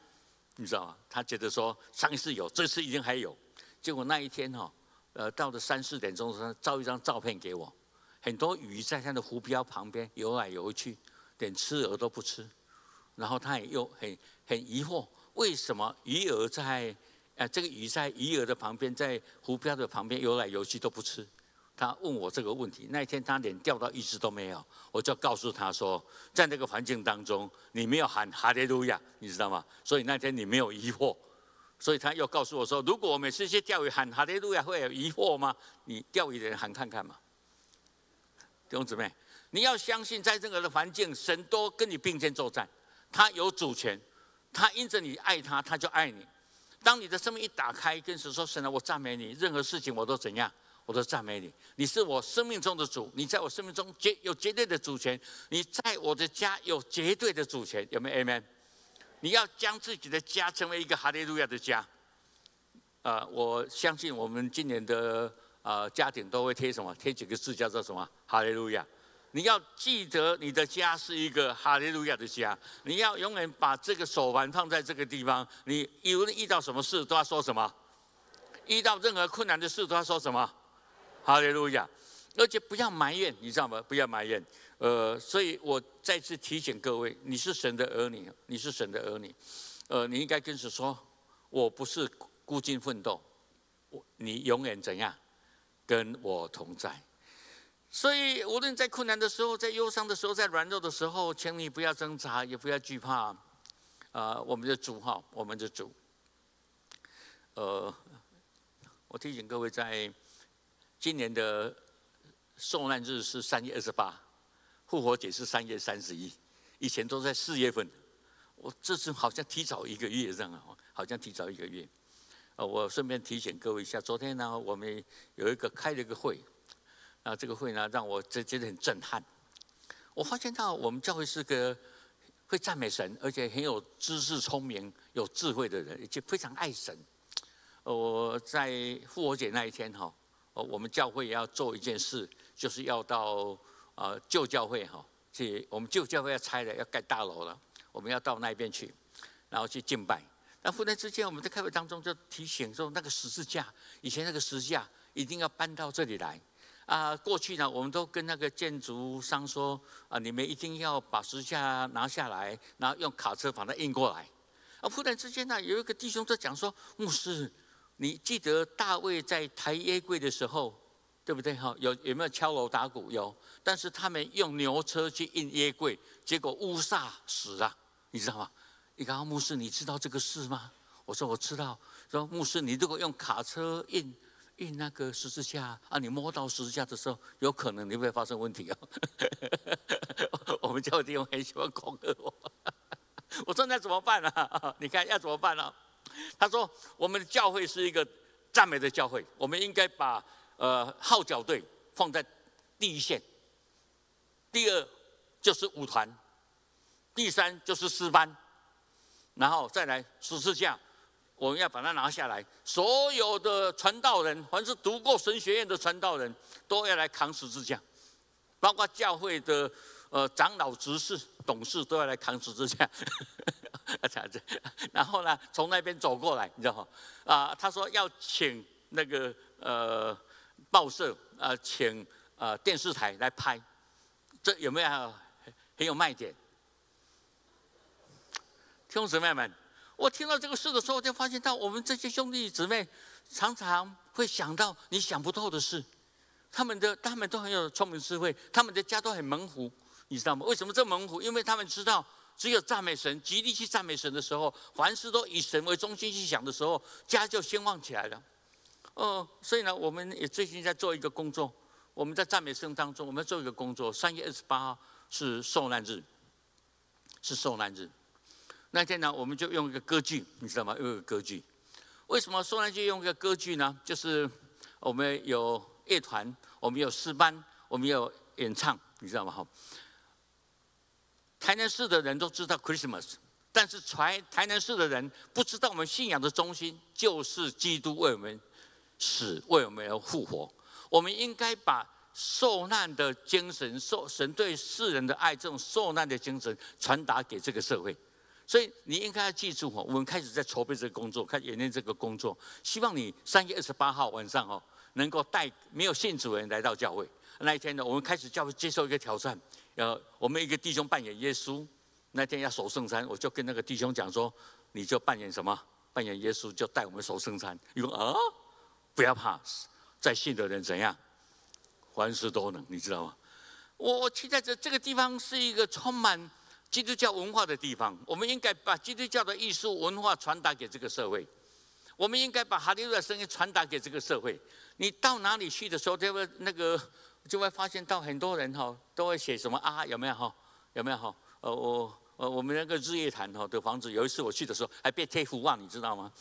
你知道吗？他觉得说上一次有，这次一定还有。结果那一天哈，呃，到了三四点钟的时候，照一张照片给我，很多鱼在他的浮标旁边游来游去，连吃饵都不吃。然后他也又很很疑惑，为什么鱼饵在，呃，这个鱼在鱼饵的旁边，在浮标的旁边游来游去都不吃？他问我这个问题，那一天他连钓到一只都没有，我就告诉他说，在那个环境当中，你没有喊哈利路亚，你知道吗？所以那天你没有疑惑，所以他又告诉我说，如果我每次去钓鱼喊哈利路亚，会有疑惑吗？你钓鱼的人喊看看嘛，弟兄姊妹，你要相信，在任何的环境，神都跟你并肩作战，他有主权，他因着你爱他，他就爱你。当你的生命一打开，跟神说神啊，我赞美你，任何事情我都怎样？我都赞美你，你是我生命中的主，你在我生命中绝有绝对的主权，你在我的家有绝对的主权，有没有？Amen。你要将自己的家成为一个哈利路亚的家。呃，我相信我们今年的呃家庭都会贴什么？贴几个字叫做什么？哈利路亚。你要记得你的家是一个哈利路亚的家，你要永远把这个手环放在这个地方。你无论遇到什么事都要说什么？遇到任何困难的事都要说什么？哈利路亚，而且不要埋怨，你知道吗？不要埋怨。呃，所以我再次提醒各位，你是神的儿女，你是神的儿女。呃，你应该跟神说，我不是孤军奋斗，我你永远怎样跟我同在。所以无论在困难的时候，在忧伤的时候，在软弱的时候，请你不要挣扎，也不要惧怕。啊，我们的主哈，我们的主。呃，我提醒各位在。今年的受难日是三月二十八，复活节是三月三十一，以前都在四月份，我这次好像提早一个月这样啊，好像提早一个月。呃，我顺便提醒各位一下，昨天呢，我们有一个开了一个会，啊，这个会呢让我真觉得很震撼。我发现到我们教会是个会赞美神，而且很有知识、聪明、有智慧的人，而且非常爱神。我在复活节那一天哈，我们教会要做一件事，就是要到呃旧教会哈，去我们旧教会要拆了，要盖大楼了，我们要到那边去，然后去敬拜。那忽然之间，我们在开会当中就提醒说，那个十字架，以前那个十字架一定要搬到这里来。啊，过去呢，我们都跟那个建筑商说，啊，你们一定要把十字架拿下来，然后用卡车把它运过来。啊，忽然之间呢，有一个弟兄在讲说，牧师，你记得大卫在抬耶柜的时候，对不对？哈，有有没有敲锣打鼓？有，但是他们用牛车去运耶柜，结果乌撒死了，你知道吗？你刚刚牧师，你知道这个事吗？我说我知道。说牧师，你如果用卡车运运那个十字架啊，你摸到十字架的时候，有可能你会发生问题哦。(laughs) 我们教弟兄很喜欢恐吓我。(laughs) 我说那怎么办呢？(laughs) 你看要怎么办呢？他说我们的教会是一个赞美的教会，我们应该把呃号角队放在第一线。第二就是舞团，第三就是诗班。然后再来十字架，我们要把它拿下来。所有的传道人，凡是读过神学院的传道人，都要来扛十字架，包括教会的呃长老、执事、董事都要来扛十字架。(laughs) 然后呢，从那边走过来，你知道吗？啊，他说要请那个呃报社啊，请呃电视台来拍，这有没有很有卖点？弟兄姊妹们，我听到这个事的时候，就发现到我们这些兄弟姊妹常常会想到你想不透的事。他们的他们都很有聪明智慧，他们的家都很猛虎，你知道吗？为什么这猛虎？因为他们知道，只有赞美神、极力去赞美神的时候，凡事都以神为中心去想的时候，家就兴旺起来了。哦，所以呢，我们也最近在做一个工作，我们在赞美圣当中，我们做一个工作。三月二十八号是受难日，是受难日。那天呢，我们就用一个歌剧，你知道吗？用一个歌剧。为什么说那就用一个歌剧呢？就是我们有乐团，我们有诗班，我们有演唱，你知道吗？哈。台南市的人都知道 Christmas，但是台台南市的人不知道我们信仰的中心就是基督为我们死，为我们而复活。我们应该把受难的精神、受神对世人的爱这种受难的精神传达给这个社会。所以你应该要记住哦，我们开始在筹备这个工作，开始演练这个工作。希望你三月二十八号晚上哦，能够带没有信主的人来到教会。那一天呢，我们开始教会接受一个挑战，呃，我们一个弟兄扮演耶稣，那天要守圣餐，我就跟那个弟兄讲说，你就扮演什么？扮演耶稣，就带我们守圣餐。你说啊，不要怕，在信的人怎样，凡事都能，你知道吗？我我期待这这个地方是一个充满。基督教文化的地方，我们应该把基督教的艺术文化传达给这个社会。我们应该把哈利路亚声音传达给这个社会。你到哪里去的时候，就会那个就会发现到很多人哈，都会写什么啊？有没有哈？有没有哈？呃，我呃，我们那个日月潭哈的房子，有一次我去的时候，还被贴符啊，你知道吗？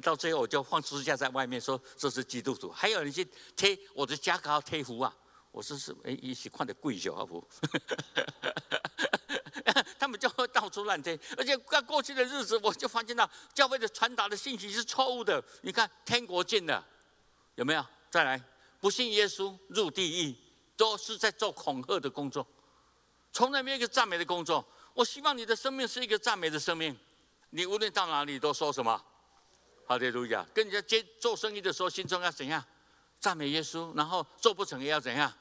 到最后我就放支架在外面，说这是基督徒。还有人去贴我的家稿贴符啊。我说是，哎，一起看的贵酒好不？(laughs) 他们就会到处乱贴，而且在过去的日子，我就发现到教会的传达的信息是错误的。你看，天国近了，有没有？再来，不信耶稣入地狱，都是在做恐吓的工作，从来没有一个赞美的工作。我希望你的生命是一个赞美的生命，你无论到哪里都说什么？好的，路亚，跟人家接做生意的时候，心中要怎样？赞美耶稣，然后做不成也要怎样？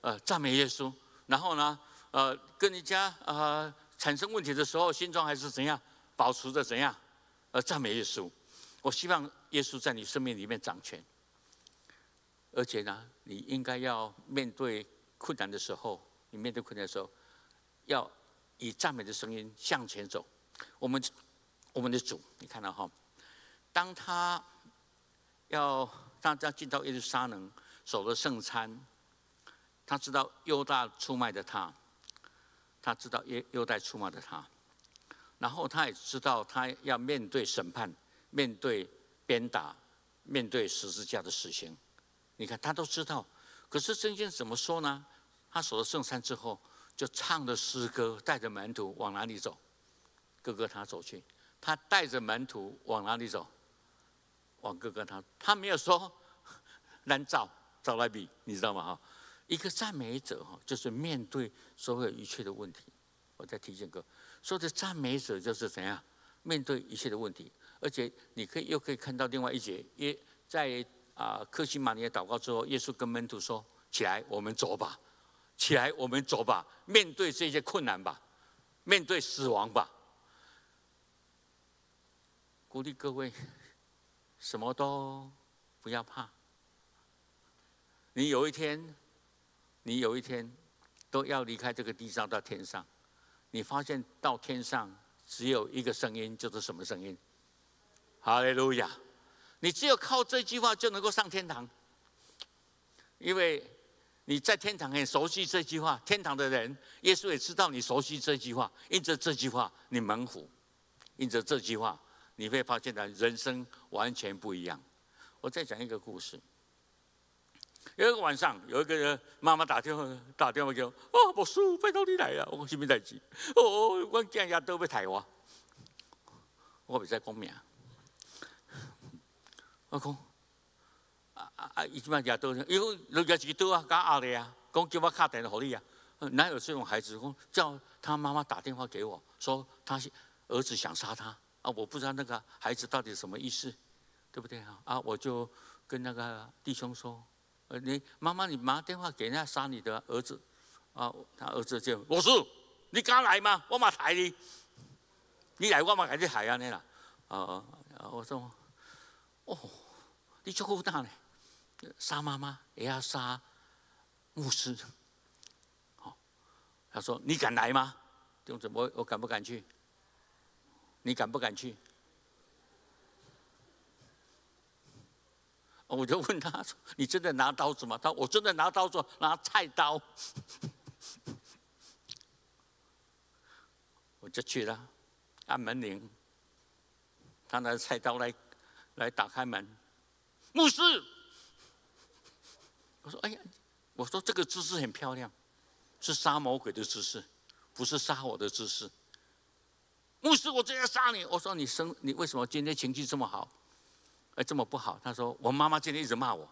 呃，赞美耶稣，然后呢，呃，跟人家呃产生问题的时候，心中还是怎样保持着怎样，呃，赞美耶稣。我希望耶稣在你生命里面掌权，而且呢，你应该要面对困难的时候，你面对困难的时候，要以赞美的声音向前走。我们我们的主，你看到哈，当他要大家进到耶路撒冷，守了圣餐。他知道犹大出卖的他，他知道犹犹大出卖的他，然后他也知道他要面对审判，面对鞭打，面对十字架的死刑。你看他都知道，可是圣经怎么说呢？他守了圣山之后，就唱着诗歌，带着门徒往哪里走？哥哥他走去，他带着门徒往哪里走？往哥哥他，他没有说 (laughs) 难找找来比，你知道吗？哈，一个赞美者哈，就是面对所有一切的问题。我再提醒哥，说的赞美者就是怎样面对一切的问题，而且你可以又可以看到另外一节，耶在啊克西玛尼的祷告之后，耶稣跟门徒说：“起来，我们走吧，起来，我们走吧，面对这些困难吧，面对死亡吧。”鼓励各位，什么都不要怕。你有一天，你有一天都要离开这个地上到天上，你发现到天上只有一个声音，就是什么声音？哈利路亚！你只有靠这句话就能够上天堂，因为你在天堂很熟悉这句话。天堂的人，耶稣也知道你熟悉这句话，因着这句话你蒙福，因着这句话。你会发现的人生完全不一样。我再讲一个故事。有一个晚上，有一个人妈妈打电话打电话给我，哦，牧师，拜托你来啊！我讲什么代志？哦，我今日都要抬我，我未使讲名。我讲，啊啊啊！伊即摆日倒，伊讲你日是倒啊，加压力啊，讲叫我打电话给你啊。哪有这种孩子？讲叫他妈妈打电话给我说，他儿子想杀他。啊，我不知道那个孩子到底什么意思，对不对啊？啊，我就跟那个弟兄说，呃，你妈妈，你妈电话给人家杀你的儿子，啊，他儿子就，我说，你敢来吗？我马抬你，你来我马给你抬啊，你啦，啊，我说，哦，你足够大呢，杀妈妈也要杀牧师，好，他说你敢来吗？弟兄我我敢不敢去？你敢不敢去？我就问他说：“你真的拿刀子吗？”他：“我真的拿刀子，拿菜刀。(laughs) ”我就去了，按门铃，他拿菜刀来来打开门。牧师，我说：“哎呀，我说这个姿势很漂亮，是杀魔鬼的姿势，不是杀我的姿势。”牧师，我真要杀你！我说你生你为什么今天情绪这么好，哎这么不好？他说我妈妈今天一直骂我，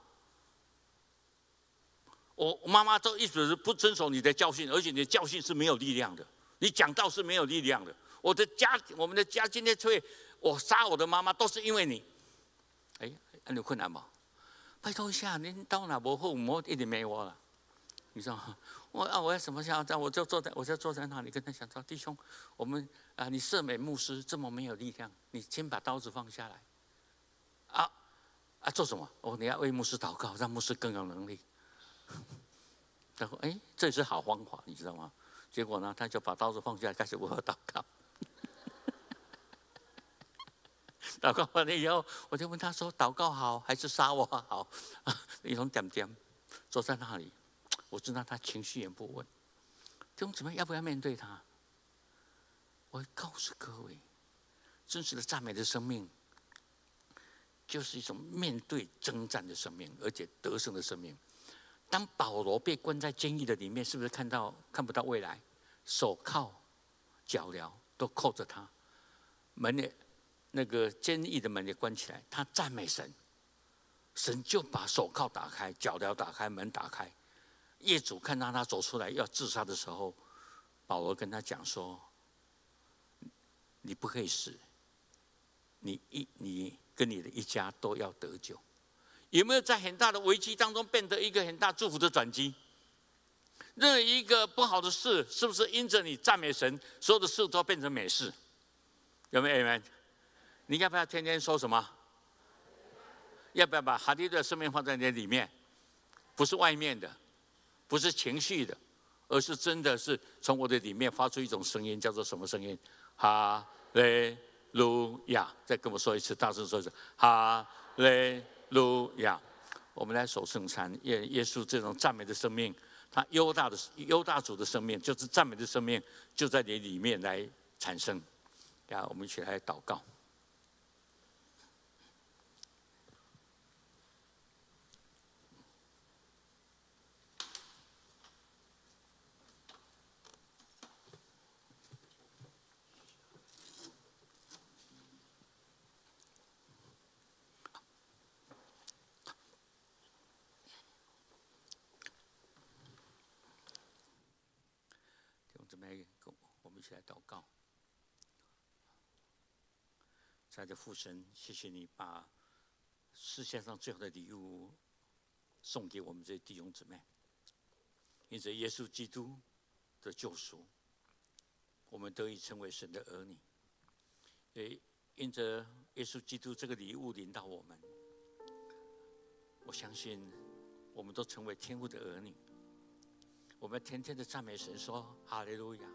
我妈妈都一直不遵守你的教训，而且你的教训是没有力量的，你讲道是没有力量的。我的家，我们的家今天会我杀我的妈妈，都是因为你。哎，有困难吗？拜托一下，您到哪不后，母一点没我了，你知道吗？我啊，我要什么想这样我就坐在，我就坐在那里跟他讲说，弟兄，我们啊，你赦美牧师这么没有力量，你先把刀子放下来。啊啊，做什么？哦，你要为牧师祷告，让牧师更有能力。他说：“哎，这是好方法，你知道吗？”结果呢，他就把刀子放下来，开始为我祷告。(laughs) 祷告完了以后，我就问他说：“祷告好还是杀我好？” (laughs) 一种点点，坐在那里。我知道他情绪也不稳，弟兄姊妹要不要面对他？我告诉各位，真实的赞美的生命，就是一种面对征战的生命，而且得胜的生命。当保罗被关在监狱的里面，是不是看到看不到未来？手铐、脚镣都扣着他，门也那个监狱的门也关起来。他赞美神，神就把手铐打开，脚镣打开，门打开。业主看到他走出来要自杀的时候，保罗跟他讲说：“你不可以死，你一你跟你的一家都要得救。”有没有在很大的危机当中变得一个很大祝福的转机？任何一个不好的事，是不是因着你赞美神，所有的事都变成美事？有没有？Amen？你要不要天天说什么？要不要把哈利的生命放在你里面？不是外面的。不是情绪的，而是真的是从我的里面发出一种声音，叫做什么声音？哈利路亚！再跟我说一次，大声说一次，哈利路亚！我们来守圣餐，耶耶稣这种赞美的生命，他优大的优大主的生命，就是赞美的生命，就在你里面来产生。呀，我们一起来祷告。弟兄姊妹，跟我们一起来祷告。亲爱的父神，谢谢你把世界上最好的礼物送给我们这些弟兄姊妹。因着耶稣基督的救赎，我们得以成为神的儿女。也因着耶稣基督这个礼物领导我们，我相信我们都成为天父的儿女。我们天天的赞美神，说哈利路亚，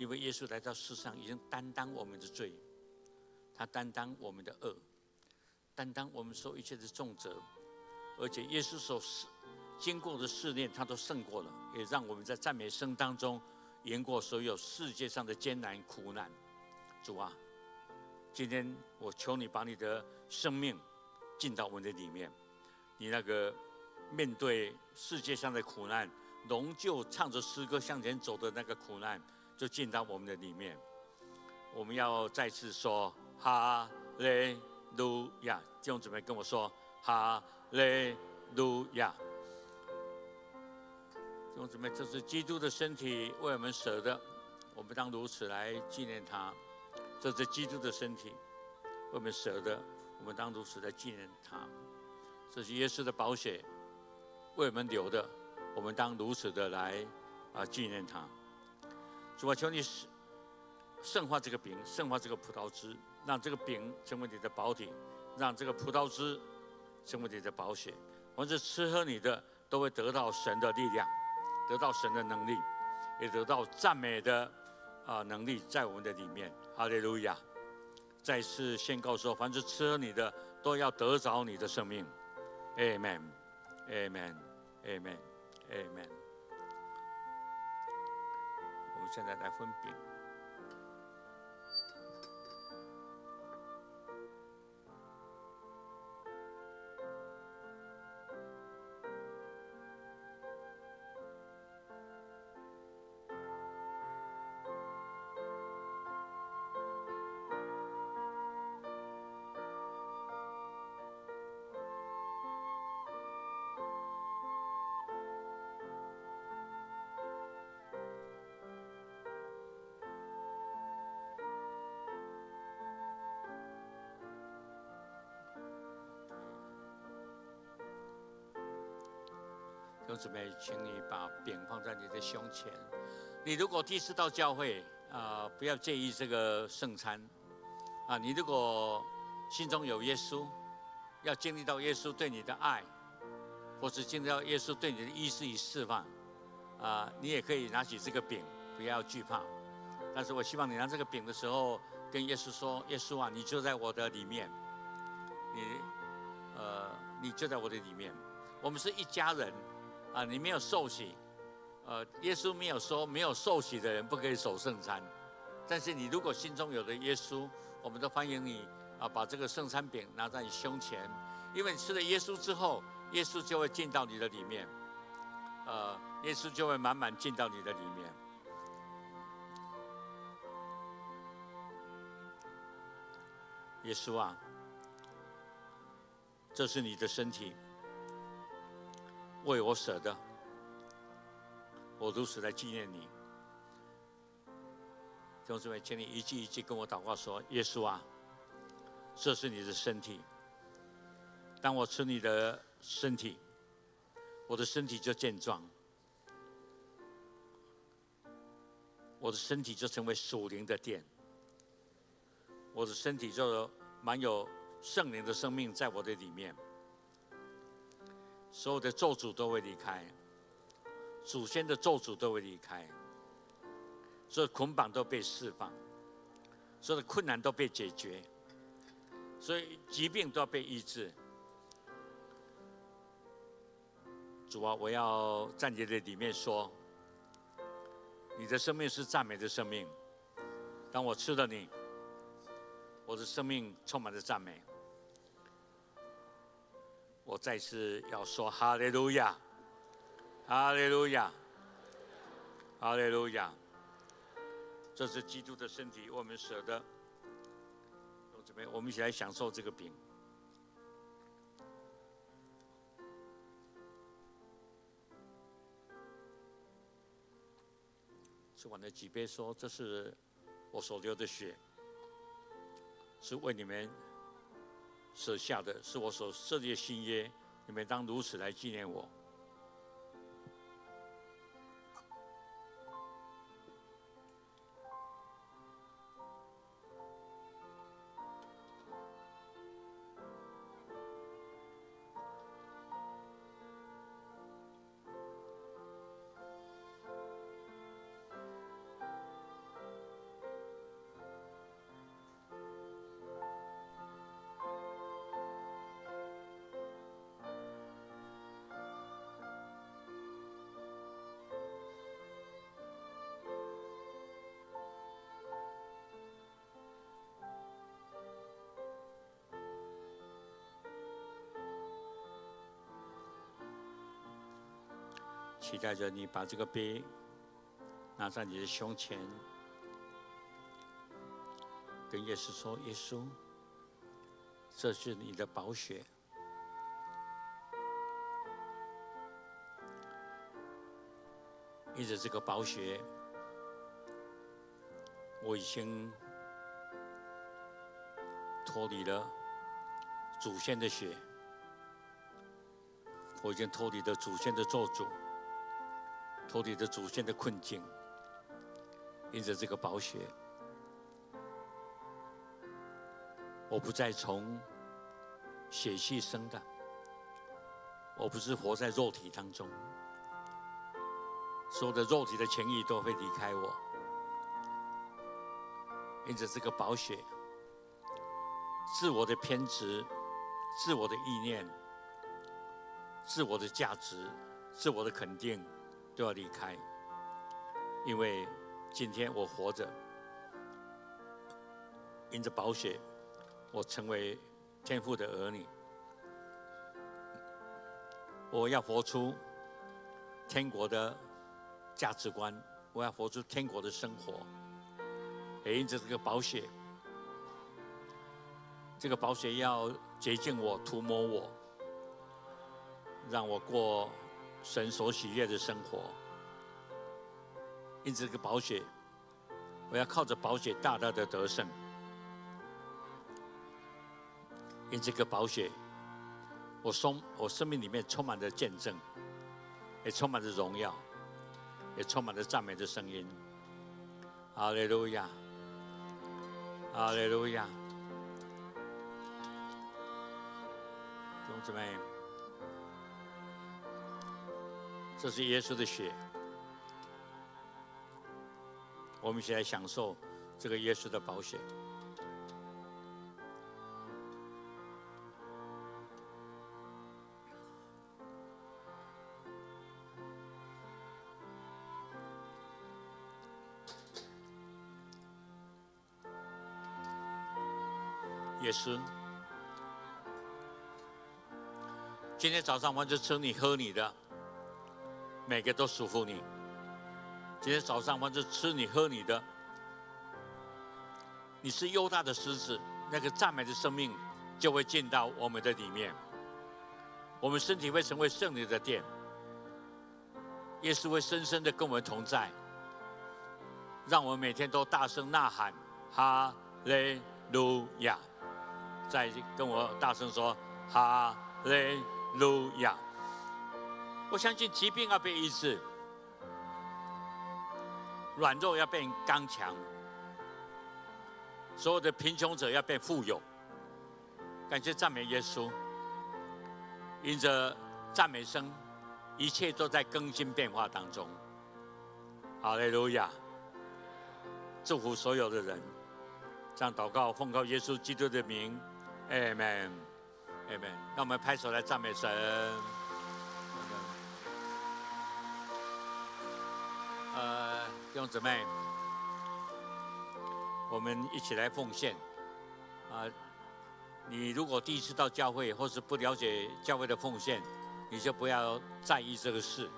因为耶稣来到世上，已经担当我们的罪，他担当我们的恶，担当我们受一切的重责，而且耶稣所试经过的试炼，他都胜过了，也让我们在赞美声当中赢过所有世界上的艰难苦难。主啊，今天我求你把你的生命进到我们的里面，你那个面对世界上的苦难。仍旧唱着诗歌向前走的那个苦难，就进到我们的里面。我们要再次说哈利路亚，弟兄姊妹跟我说哈利路亚。弟兄姊妹，这是基督的身体为我们舍的，我们当如此来纪念他。这是基督的身体为我们舍的，我们当如此来纪念他。这是耶稣的宝血为我们流的。我们当如此的来啊纪念他。主啊，求你圣圣化这个饼，圣化这个葡萄汁，让这个饼成为你的宝体，让这个葡萄汁成为你的宝血。凡是吃喝你的，都会得到神的力量，得到神的能力，也得到赞美的啊能力在我们的里面。哈利路亚！再次宣告说，凡是吃喝你的，都要得着你的生命。Amen，Amen，Amen。Amen。我们现在来分饼。弟兄姊妹，请你把饼放在你的胸前。你如果第一次到教会啊，不要介意这个圣餐啊。你如果心中有耶稣，要经历到耶稣对你的爱，或是经历到耶稣对你的医治与释放啊，你也可以拿起这个饼，不要惧怕。但是我希望你拿这个饼的时候，跟耶稣说：“耶稣啊，你就在我的里面，你呃，你就在我的里面，我们是一家人。”啊，你没有受洗，呃，耶稣没有说没有受洗的人不可以守圣餐，但是你如果心中有了耶稣，我们都欢迎你啊，把这个圣餐饼拿在你胸前，因为你吃了耶稣之后，耶稣就会进到你的里面，呃，耶稣就会满满进到你的里面。耶稣啊，这是你的身体。为我舍的，我如此来纪念你。弟兄姊妹，请你一句一句跟我祷告说：“耶稣啊，这是你的身体。当我吃你的身体，我的身体就健壮，我的身体就成为属灵的殿，我的身体就满有圣灵的生命在我的里面。”所有的咒诅都会离开，祖先的咒诅都会离开，所有捆绑都被释放，所有的困难都被解决，所以疾病都要被医治。主啊，我要在你的里面说，你的生命是赞美的生命。当我吃了你，我的生命充满着赞美。我再次要说哈利路亚，哈利路亚，哈利路亚。这是基督的身体，我们舍得。准备，我们一起来享受这个饼。吃完了几杯，说：“这是我所流的血，是为你们舍下的，是我所设立的新约，你们当如此来纪念我。”期待着你把这个杯拿在你的胸前，跟耶稣说：“耶稣，这是你的宝血，因着这个宝血，我已经脱离了祖先的血，我已经脱离了祖先的做主。”脱离了祖先的困境，因着这个宝血，我不再从血气生的，我不是活在肉体当中，所有的肉体的情欲都会离开我，因着这个宝血，自我的偏执、自我的意念、自我的价值、自我的肯定。都要离开，因为今天我活着，因着宝血，我成为天父的儿女。我要活出天国的价值观，我要活出天国的生活。也因着这个宝血，这个宝血要洁净我、涂抹我，让我过。神所喜悦的生活，因此这个宝血，我要靠着宝血大大的得胜。因这个宝血，我生我生命里面充满着见证，也充满着荣耀，也充满着赞美的声音。阿利路亚，阿利路亚，弟兄姊妹这是耶稣的血，我们一起来享受这个耶稣的保险。耶稣，今天早上我就吃你喝你的。每个都属乎你。今天早上，我就吃你喝你的。你是优大的狮子，那个赞美的生命就会进到我们的里面。我们身体会成为圣灵的殿。耶稣会深深的跟我们同在，让我们每天都大声呐喊：哈利路亚！再跟我大声说：哈利路亚！我相信疾病要被医治，软弱要变刚强，所有的贫穷者要变富有。感谢赞美耶稣，因着赞美声，一切都在更新变化当中。哈利路亚！祝福所有的人，这样祷告奉告耶稣基督的名，Amen，Amen。让我们拍手来赞美神。弟兄姊妹，我们一起来奉献。啊，你如果第一次到教会，或是不了解教会的奉献，你就不要在意这个事。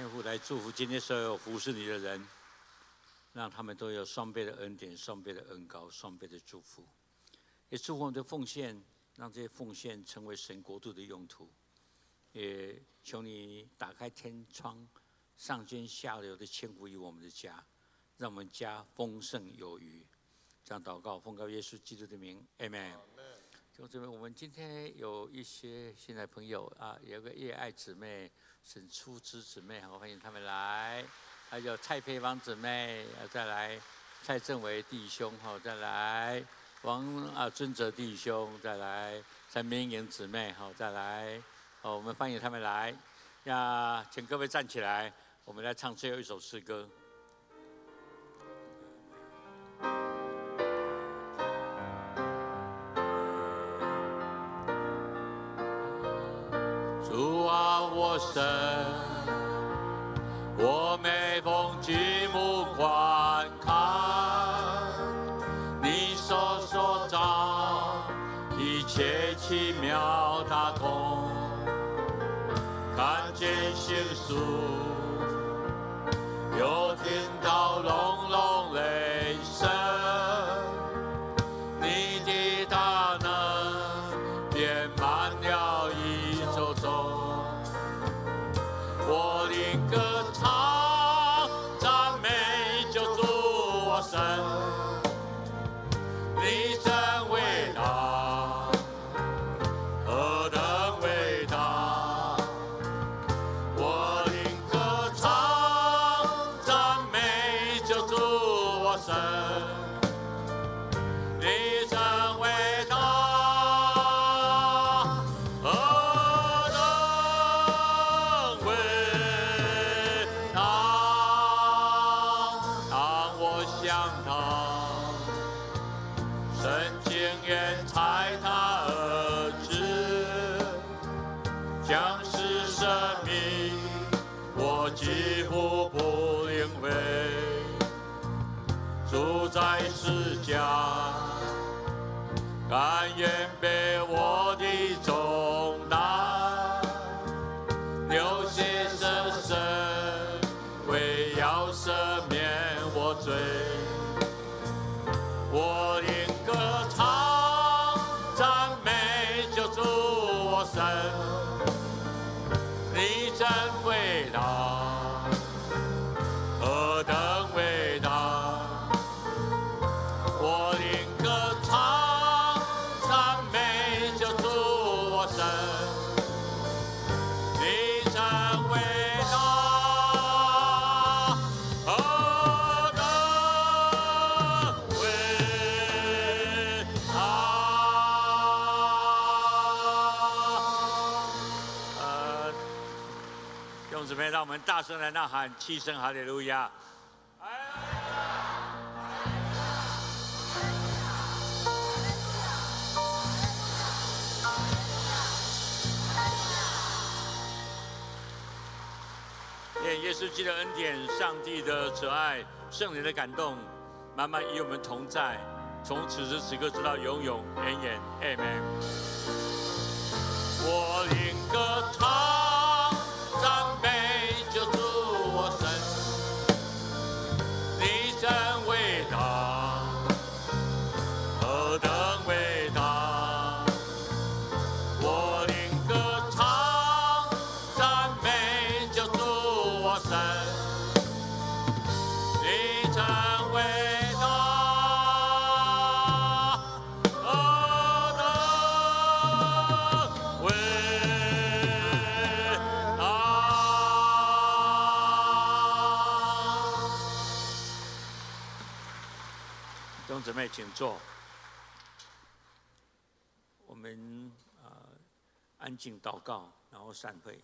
天父来祝福今天所有服侍你的人，让他们都有双倍的恩典、双倍的恩高、双倍的祝福。也祝福我们的奉献，让这些奉献成为神国度的用途。也求你打开天窗，上尖下流的千福于我们的家，让我们家丰盛有余。这样祷告，奉告耶稣基督的名，Amen。就这边，我们今天有一些新来朋友啊，有个叶爱姊妹、沈初枝姊妹，好欢迎他们来。还有蔡培芳姊妹，再来蔡正伟弟兄，好再来王啊尊哲弟兄，再来陈明莹姊妹，好再来。好，我们欢迎他们来。呀，请各位站起来，我们来唱最后一首诗歌。大声来呐喊七声哈利路亚！愿耶稣基督的恩典、上帝的慈爱、圣灵的感动，慢慢与我们同在，从此时此刻直到永永远远。m m。我灵歌唱，请坐。我们呃安静祷告，然后散会。